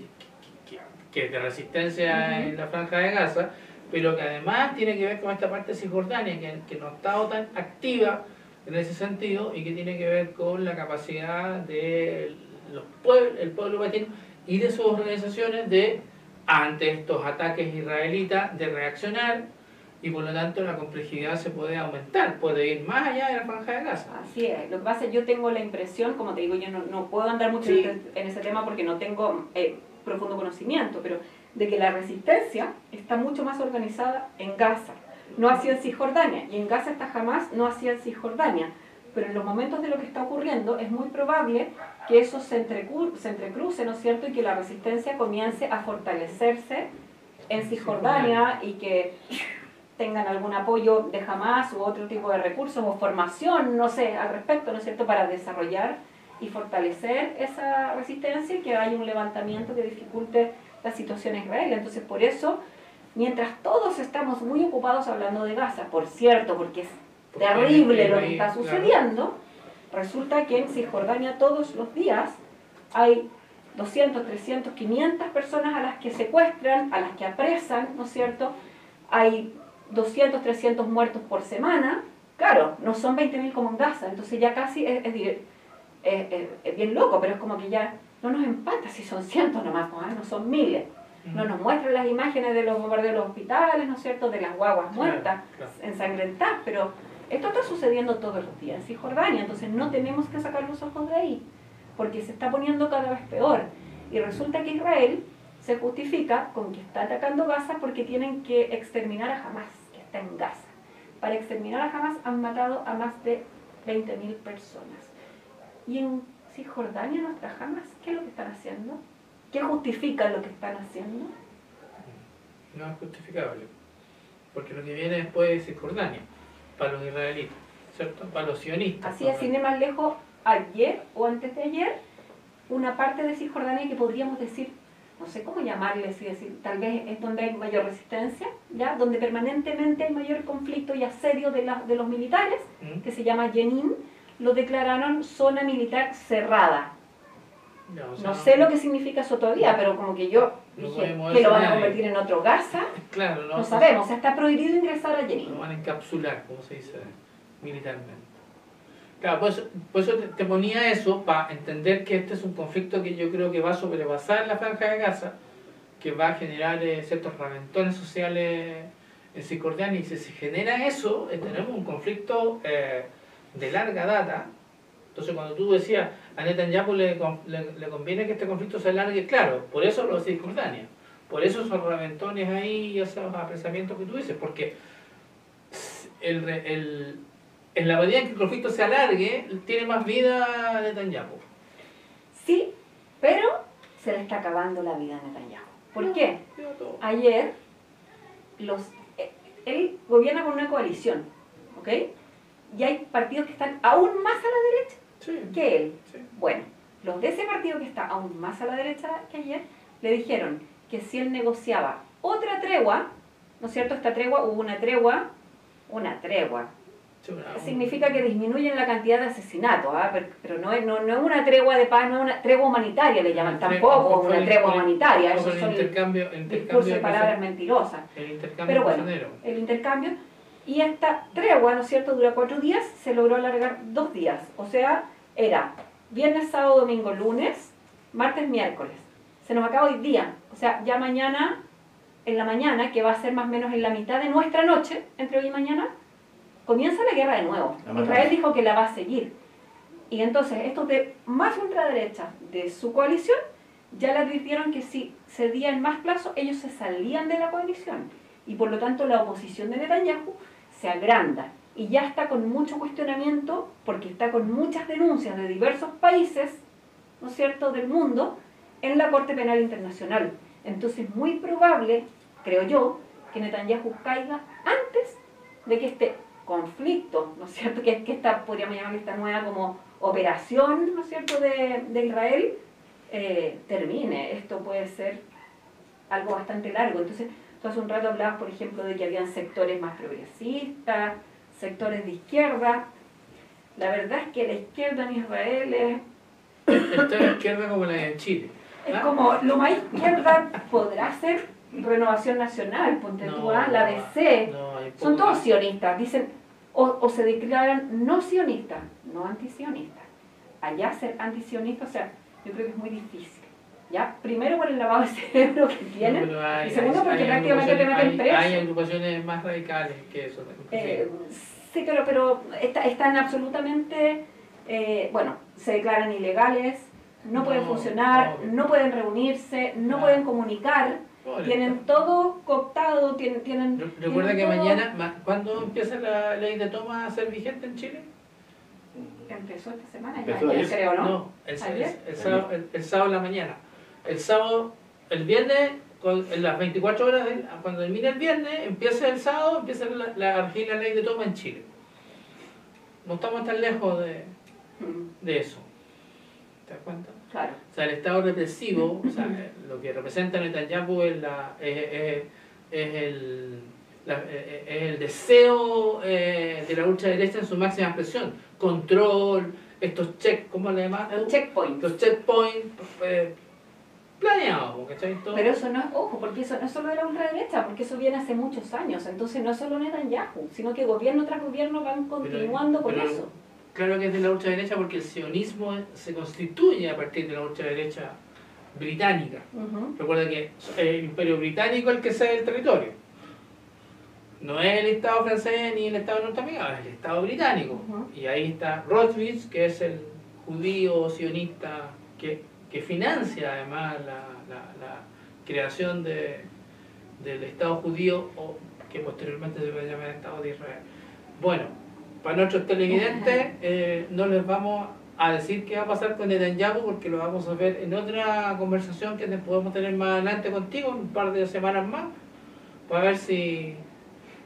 [SPEAKER 1] que, de resistencia en la franja de Gaza, pero que además tiene que ver con esta parte de Cisjordania, que, que no ha estado tan activa en ese sentido y que tiene que ver con la capacidad de los pueblos, el pueblo palestino y de sus organizaciones de, ante estos ataques israelitas, de reaccionar y por lo tanto la complejidad se puede aumentar, puede ir más allá de la franja de Gaza.
[SPEAKER 2] Así es, lo que pasa es que yo tengo la impresión, como te digo, yo no, no puedo andar mucho en, ese tema porque no tengo eh, profundo conocimiento, pero de que la resistencia está mucho más organizada en Gaza. no hacia en Cisjordania, y en Gaza está Hamas, no hacia en Cisjordania. Pero en los momentos de lo que está ocurriendo es muy probable que eso se, entrecru se entrecruce, ¿no es cierto?, y que la resistencia comience a fortalecerse en Cisjordania y que tengan algún apoyo de Hamas u otro tipo de recursos o formación, no sé, al respecto, ¿no es cierto?, para desarrollar y fortalecer esa resistencia y que haya un levantamiento que dificulte la situación en Israel. Entonces, por eso, mientras todos estamos muy ocupados hablando de Gaza, por cierto, porque es terrible lo que está sucediendo, resulta que en Cisjordania todos los días hay 200, 300, 500 personas a las que secuestran, a las que apresan, ¿no es cierto? Hay 200, 300 muertos por semana. Claro, no son 20.000 como en Gaza, entonces ya casi es, es, bien loco, pero es como que ya no nos empata si son cientos nomás, ¿no? no son miles. No nos muestran las imágenes de los bombardeos de los hospitales, ¿no es cierto?, de las guaguas muertas, ensangrentadas, pero esto está sucediendo todos los días en Cisjordania, entonces no tenemos que sacar los ojos de ahí porque se está poniendo cada vez peor. Y resulta que Israel se justifica con que está atacando Gaza porque tienen que exterminar a Hamas, está en Gaza. Para exterminar a Hamas han matado a más de 20.000 personas. ¿Y en Cisjordania no está Hamas? ¿Qué es lo que están haciendo? ¿Qué justifica lo que están haciendo?
[SPEAKER 1] No es justificable. Porque lo que viene después es Cisjordania, para los israelitas, ¿cierto? Para los sionistas.
[SPEAKER 2] Así es, sin ir más lejos, ayer o antes de ayer una parte de Cisjordania que podríamos decir, no sé cómo llamarle, si decir, tal vez es donde hay mayor resistencia, ¿ya? donde permanentemente hay mayor conflicto y asedio de, de los militares, mm. que se llama Jenin, lo declararon zona militar cerrada. No, sé lo que significa eso todavía, pero como que yo dije que lo van a convertir en otro Gaza,
[SPEAKER 1] claro,
[SPEAKER 2] no, sabemos, está prohibido ingresar a Jenin.
[SPEAKER 1] Lo van a encapsular, como se dice militarmente. Claro, pues, pues eso te, ponía eso para entender que este es un conflicto que yo creo que va a sobrepasar la franja de Gaza, que va a generar eh, ciertos raventones sociales en Cisjordania, y si se genera eso, eh, tenemos un conflicto eh, de larga data. Entonces, cuando tú decías a Netanyahu le, le, conviene que este conflicto se alargue, claro, por eso lo de Cisjordania, por eso esos raventones ahí y esos apresamientos que tú dices, porque el, el en la medida en que el conflicto se alargue, tiene más vida Netanyahu.
[SPEAKER 2] Sí, pero se le está acabando la vida a Netanyahu. ¿Por qué? Ayer, los, eh, él gobierna con una coalición, ¿ok? Y hay partidos que están aún más a la derecha que él. Bueno, los de ese partido que está aún más a la derecha que ayer, le dijeron que si él negociaba otra tregua, ¿no es cierto? Esta tregua, hubo una tregua, una tregua, significa que disminuyen la cantidad de asesinatos, ¿ah? pero, no, es, no, no, es una tregua de paz, no es una tregua humanitaria, le llaman tampoco una tregua humanitaria, eso son
[SPEAKER 1] intercambio,
[SPEAKER 2] discursos de palabras mentirosas.
[SPEAKER 1] El intercambio
[SPEAKER 2] pero bueno, el intercambio, y esta tregua, ¿no es cierto?, dura cuatro días, se logró alargar dos días, o sea, era viernes, sábado, domingo, lunes, martes, miércoles. Se nos acaba hoy día, o sea, ya mañana, en la mañana, que va a ser más o menos en la mitad de nuestra noche, entre hoy y mañana, comienza la guerra de nuevo. Israel dijo que la va a seguir. Y entonces estos de más ultraderecha de su coalición ya le advirtieron que si cedían más plazo, ellos se salían de la coalición. Y por lo tanto la oposición de Netanyahu se agranda. Y ya está con mucho cuestionamiento, porque está con muchas denuncias de diversos países, ¿no es cierto?, del mundo, en la Corte Penal Internacional. Entonces es muy probable, creo yo, que Netanyahu caiga antes de que este conflicto, ¿no es cierto? Que, que esta, podríamos llamar esta nueva como operación, ¿no es cierto?, de, de Israel, eh, termine. Esto puede ser algo bastante largo. Entonces, tú hace un rato hablabas, por ejemplo, de que habían sectores más progresistas, sectores de izquierda. La verdad es que la izquierda en Israel es...
[SPEAKER 1] Esta izquierda como la de Chile.
[SPEAKER 2] Es ¿ah? como, lo más izquierda podrá ser Renovación Nacional, ponte tú, ¿ah? la DC, son todos sionistas, dicen, o, se declaran no sionistas, no antisionistas. Allá ser antisionista, o sea, yo creo que es muy difícil. ¿Ya? Primero por el lavado de cerebro que tienen, y segundo porque prácticamente te meten preso.
[SPEAKER 1] Hay agrupaciones más radicales que eso.
[SPEAKER 2] Eh, sí, pero, pero están absolutamente, eh, bueno, se declaran ilegales, no, pueden funcionar, no, pueden reunirse, no pueden comunicar, Tienen todo cooptado, tienen... tienen
[SPEAKER 1] Recuerda que mañana, ¿cuándo empieza la ley de toma a ser vigente en Chile?
[SPEAKER 2] Empezó esta semana, ya, creo, ¿no?
[SPEAKER 1] No, el, sábado, el, sábado en la mañana. El sábado, el viernes, en las 24 horas, cuando termine el viernes, empieza el sábado, empieza la, la, la ley de toma en Chile. No estamos tan lejos de, mm. de eso. ¿Te das cuenta?
[SPEAKER 2] Claro.
[SPEAKER 1] O sea, el Estado represivo, o sea, lo que representa Netanyahu es, la, es, es, es el, es el deseo eh, de la lucha derecha en su máxima expresión. Control, estos check, ¿cómo le llaman?
[SPEAKER 2] Los checkpoints.
[SPEAKER 1] Los checkpoints eh, planeados, Todo.
[SPEAKER 2] Pero eso no es, ojo, porque eso no es solo de la ultraderecha, porque eso viene hace muchos años. Entonces no es solo Netanyahu, sino que gobierno tras gobierno van continuando con eso.
[SPEAKER 1] Claro que es de la ultraderecha porque el sionismo se constituye a partir de la ultraderecha británica. Recuerda que es el imperio británico el que cede el territorio. No es el Estado francés ni el Estado norteamericano, es el Estado británico. Y ahí está Rothschild, que es el judío sionista que, que financia además la, la, creación de, del Estado judío, o que posteriormente se va a llamar Estado de Israel. Bueno, para nuestros televidentes eh, no les vamos a decir qué va a pasar con Netanyahu porque lo vamos a ver en otra conversación que podemos tener más adelante contigo, un par de semanas más, para ver si,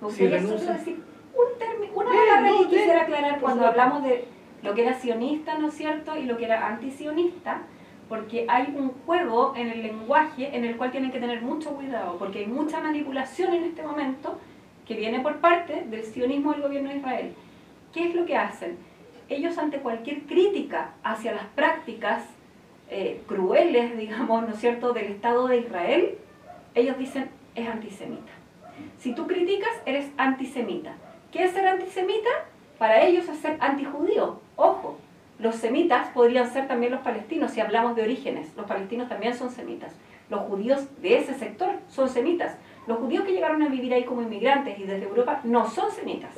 [SPEAKER 2] si renuncia. Decir un una palabra que quisiera aclarar cuando hablamos de lo que era sionista, ¿no es cierto?, y lo que era antisionista, porque hay un juego en el lenguaje en el cual tienen que tener mucho cuidado, porque hay mucha manipulación en este momento que viene por parte del sionismo del gobierno de Israel. ¿Qué es lo que hacen? Ellos ante cualquier crítica hacia las prácticas eh, crueles, digamos, ¿no es cierto?, del Estado de Israel, ellos dicen es antisemita. Si tú criticas, eres antisemita. ¿Qué es ser antisemita? Para ellos es ser antijudío. Ojo, los semitas podrían ser también los palestinos, si hablamos de orígenes. Los palestinos también son semitas. Los judíos de ese sector son semitas. Los judíos que llegaron a vivir ahí como inmigrantes y desde Europa no son semitas.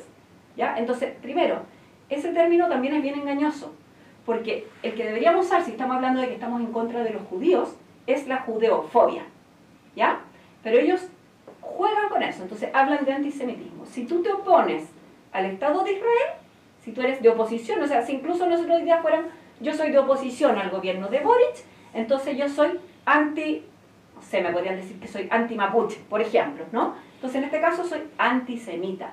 [SPEAKER 2] ¿Ya? Entonces, primero, ese término también es bien engañoso, porque el que deberíamos usar si estamos hablando de que estamos en contra de los judíos es la judeofobia, ¿ya? Pero ellos juegan con eso, entonces hablan de antisemitismo. Si tú te opones al Estado de Israel, si tú eres de oposición, o sea, si incluso nosotros hoy día fueran, yo soy de oposición al gobierno de Boric, entonces yo soy anti, no sé, me podrían decir que soy anti-mapuche, por ejemplo, ¿no? Entonces en este caso soy antisemita.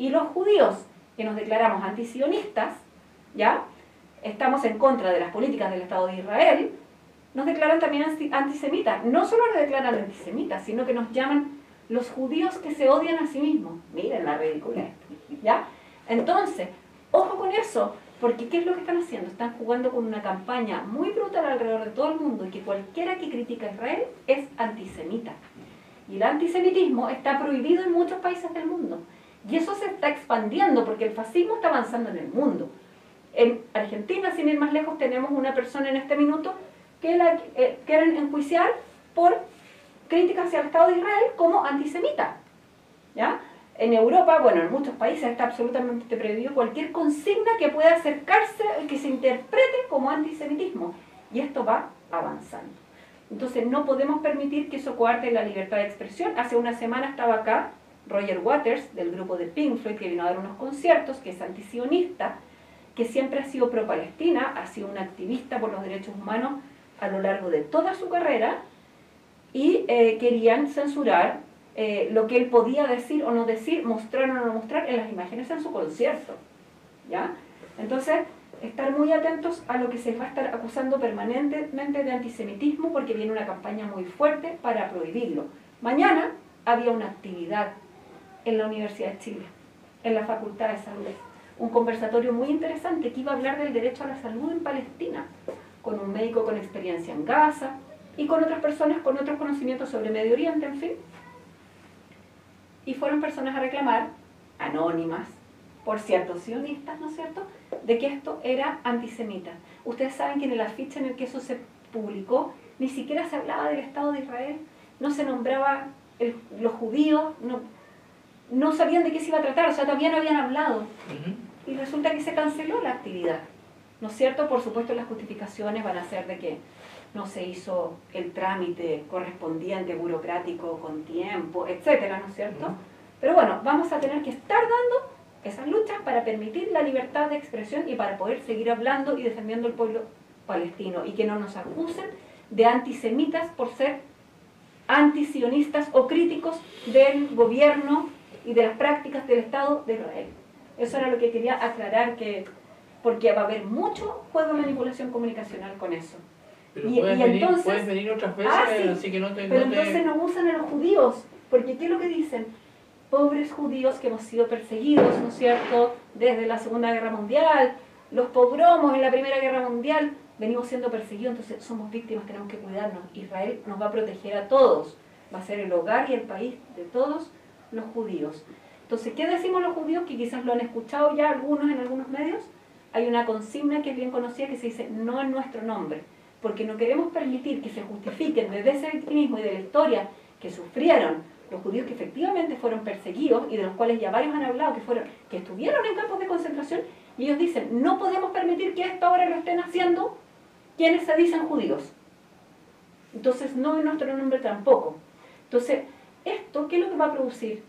[SPEAKER 2] Y los judíos, que nos declaramos antisionistas, ¿ya? Estamos en contra de las políticas del Estado de Israel, nos declaran también antisemitas. No solo nos declaran antisemitas, sino que nos llaman los judíos que se odian a sí mismos. Miren la ridícula ¿ya? Entonces, ojo con eso, porque ¿qué es lo que están haciendo? Están jugando con una campaña muy brutal alrededor de todo el mundo y que cualquiera que critica a Israel es antisemita. Y el antisemitismo está prohibido en muchos países del mundo. Y eso se está expandiendo porque el fascismo está avanzando en el mundo. En Argentina, sin ir más lejos, tenemos una persona en este minuto que la eh, quieren enjuiciar por críticas hacia el Estado de Israel como antisemita. ¿Ya? En Europa, bueno, en muchos países está absolutamente prohibido cualquier consigna que pueda acercarse, que se interprete como antisemitismo. Y esto va avanzando. Entonces no podemos permitir que eso coarte la libertad de expresión. Hace una semana estaba acá Roger Waters, del grupo de Pink Floyd, que vino a dar unos conciertos, que es antisionista, que siempre ha sido pro-Palestina, ha sido un activista por los derechos humanos a lo largo de toda su carrera, y eh, querían censurar eh, lo que él podía decir o no decir, mostrar o no mostrar en las imágenes en su concierto. ¿ya? Entonces, estar muy atentos a lo que se va a estar acusando permanentemente de antisemitismo porque viene una campaña muy fuerte para prohibirlo. Mañana había una actividad en la Universidad de Chile, en la Facultad de Salud. Un conversatorio muy interesante que iba a hablar del derecho a la salud en Palestina, con un médico con experiencia en Gaza y con otras personas con otros conocimientos sobre Medio Oriente, en fin. Y fueron personas a reclamar, anónimas, por ciertos sionistas, ¿no es cierto?, de que esto era antisemita. Ustedes saben que en el afiche en el que eso se publicó, ni siquiera se hablaba del Estado de Israel, no se nombraba los judíos, no, no sabían de qué se iba a tratar, o sea, todavía no habían hablado. Y resulta que se canceló la actividad. ¿no es cierto? Por supuesto las justificaciones van a ser de que no se hizo el trámite correspondiente, burocrático, con tiempo, etcétera, ¿no es cierto? Pero bueno, vamos a tener que estar dando esas luchas para permitir la libertad de expresión y para poder seguir hablando y defendiendo el pueblo palestino y que no nos acusen de antisemitas por ser antisionistas o críticos del gobierno y de las prácticas del Estado de Israel. Eso era lo que quería aclarar, que porque va a haber mucho juego de manipulación comunicacional con eso.
[SPEAKER 1] Pero
[SPEAKER 2] Y-
[SPEAKER 1] puedes,
[SPEAKER 2] y
[SPEAKER 1] venir,
[SPEAKER 2] entonces-
[SPEAKER 1] puedes venir otras veces,
[SPEAKER 2] Ah, sí.
[SPEAKER 1] así que no te...
[SPEAKER 2] Pero
[SPEAKER 1] no te-
[SPEAKER 2] entonces no usan a los judíos, porque ¿qué es lo que dicen? Pobres judíos que hemos sido perseguidos, ¿no es cierto?, desde la Segunda Guerra Mundial, los pogromos en la Primera Guerra Mundial, venimos siendo perseguidos, entonces somos víctimas, tenemos que cuidarnos. Israel nos va a proteger a todos, va a ser el hogar y el país de todos los judíos. Entonces, ¿qué decimos los judíos? Que quizás lo han escuchado ya algunos en algunos medios. Hay una consigna que es bien conocida que se dice no en nuestro nombre, porque no queremos permitir que se justifiquen desde ese victimismo y de la historia que sufrieron los judíos que efectivamente fueron perseguidos y de los cuales ya varios han hablado que fueron que estuvieron en campos de concentración y ellos dicen no podemos permitir que esto ahora lo estén haciendo quienes se dicen judíos entonces no en nuestro nombre tampoco entonces esto qué es lo que va a producir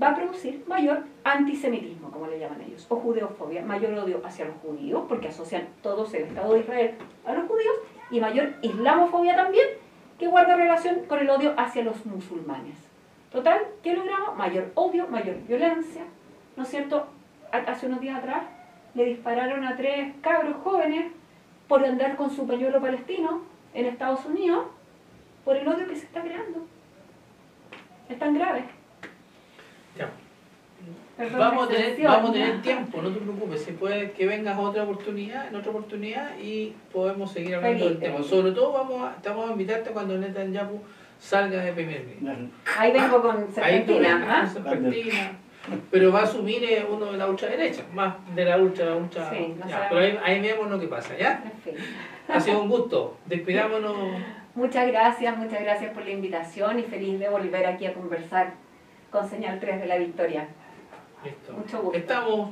[SPEAKER 2] va a producir mayor antisemitismo como le llaman ellos o judeofobia mayor odio hacia los judíos porque asocian todos el Estado de Israel a los judíos y mayor islamofobia también que guarda relación con el odio hacia los musulmanes Total, ¿qué logramos? Mayor odio, mayor violencia, ¿no es cierto? Ha- Hace unos días atrás le dispararon a tres cabros jóvenes por andar con su pañuelo palestino en Estados Unidos por el odio que se está creando. Es tan grave.
[SPEAKER 1] Ya.
[SPEAKER 2] Perdón
[SPEAKER 1] Vamos a, tener,
[SPEAKER 2] expresión.
[SPEAKER 1] vamos a tener tiempo, no te preocupes. Si puede que vengas otra oportunidad, en otra oportunidad y podemos seguir hablando del tema. Sobre todo vamos a, estamos a invitarte cuando Netanyahu salga de primer ministro.
[SPEAKER 2] Ahí vengo con
[SPEAKER 1] Ahí tú
[SPEAKER 2] serpentina.
[SPEAKER 1] vengas con serpentina, Pero va a asumir eh, uno de la ultraderecha, más de la ultra, ultra.
[SPEAKER 2] Sí, no
[SPEAKER 1] ya, pero ahí, ahí vemos lo que pasa, ¿ya?
[SPEAKER 2] En fin.
[SPEAKER 1] Ha sido un gusto. Despidámonos.
[SPEAKER 2] Muchas gracias, muchas gracias por la invitación y feliz de volver aquí a conversar con Señal 3 de la Victoria.
[SPEAKER 1] Listo.
[SPEAKER 2] Mucho gusto.
[SPEAKER 1] Estamos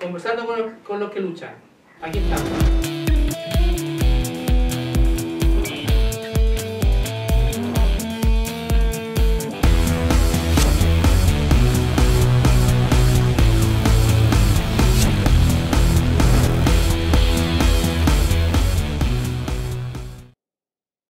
[SPEAKER 1] conversando con los, con los que luchan. Aquí estamos.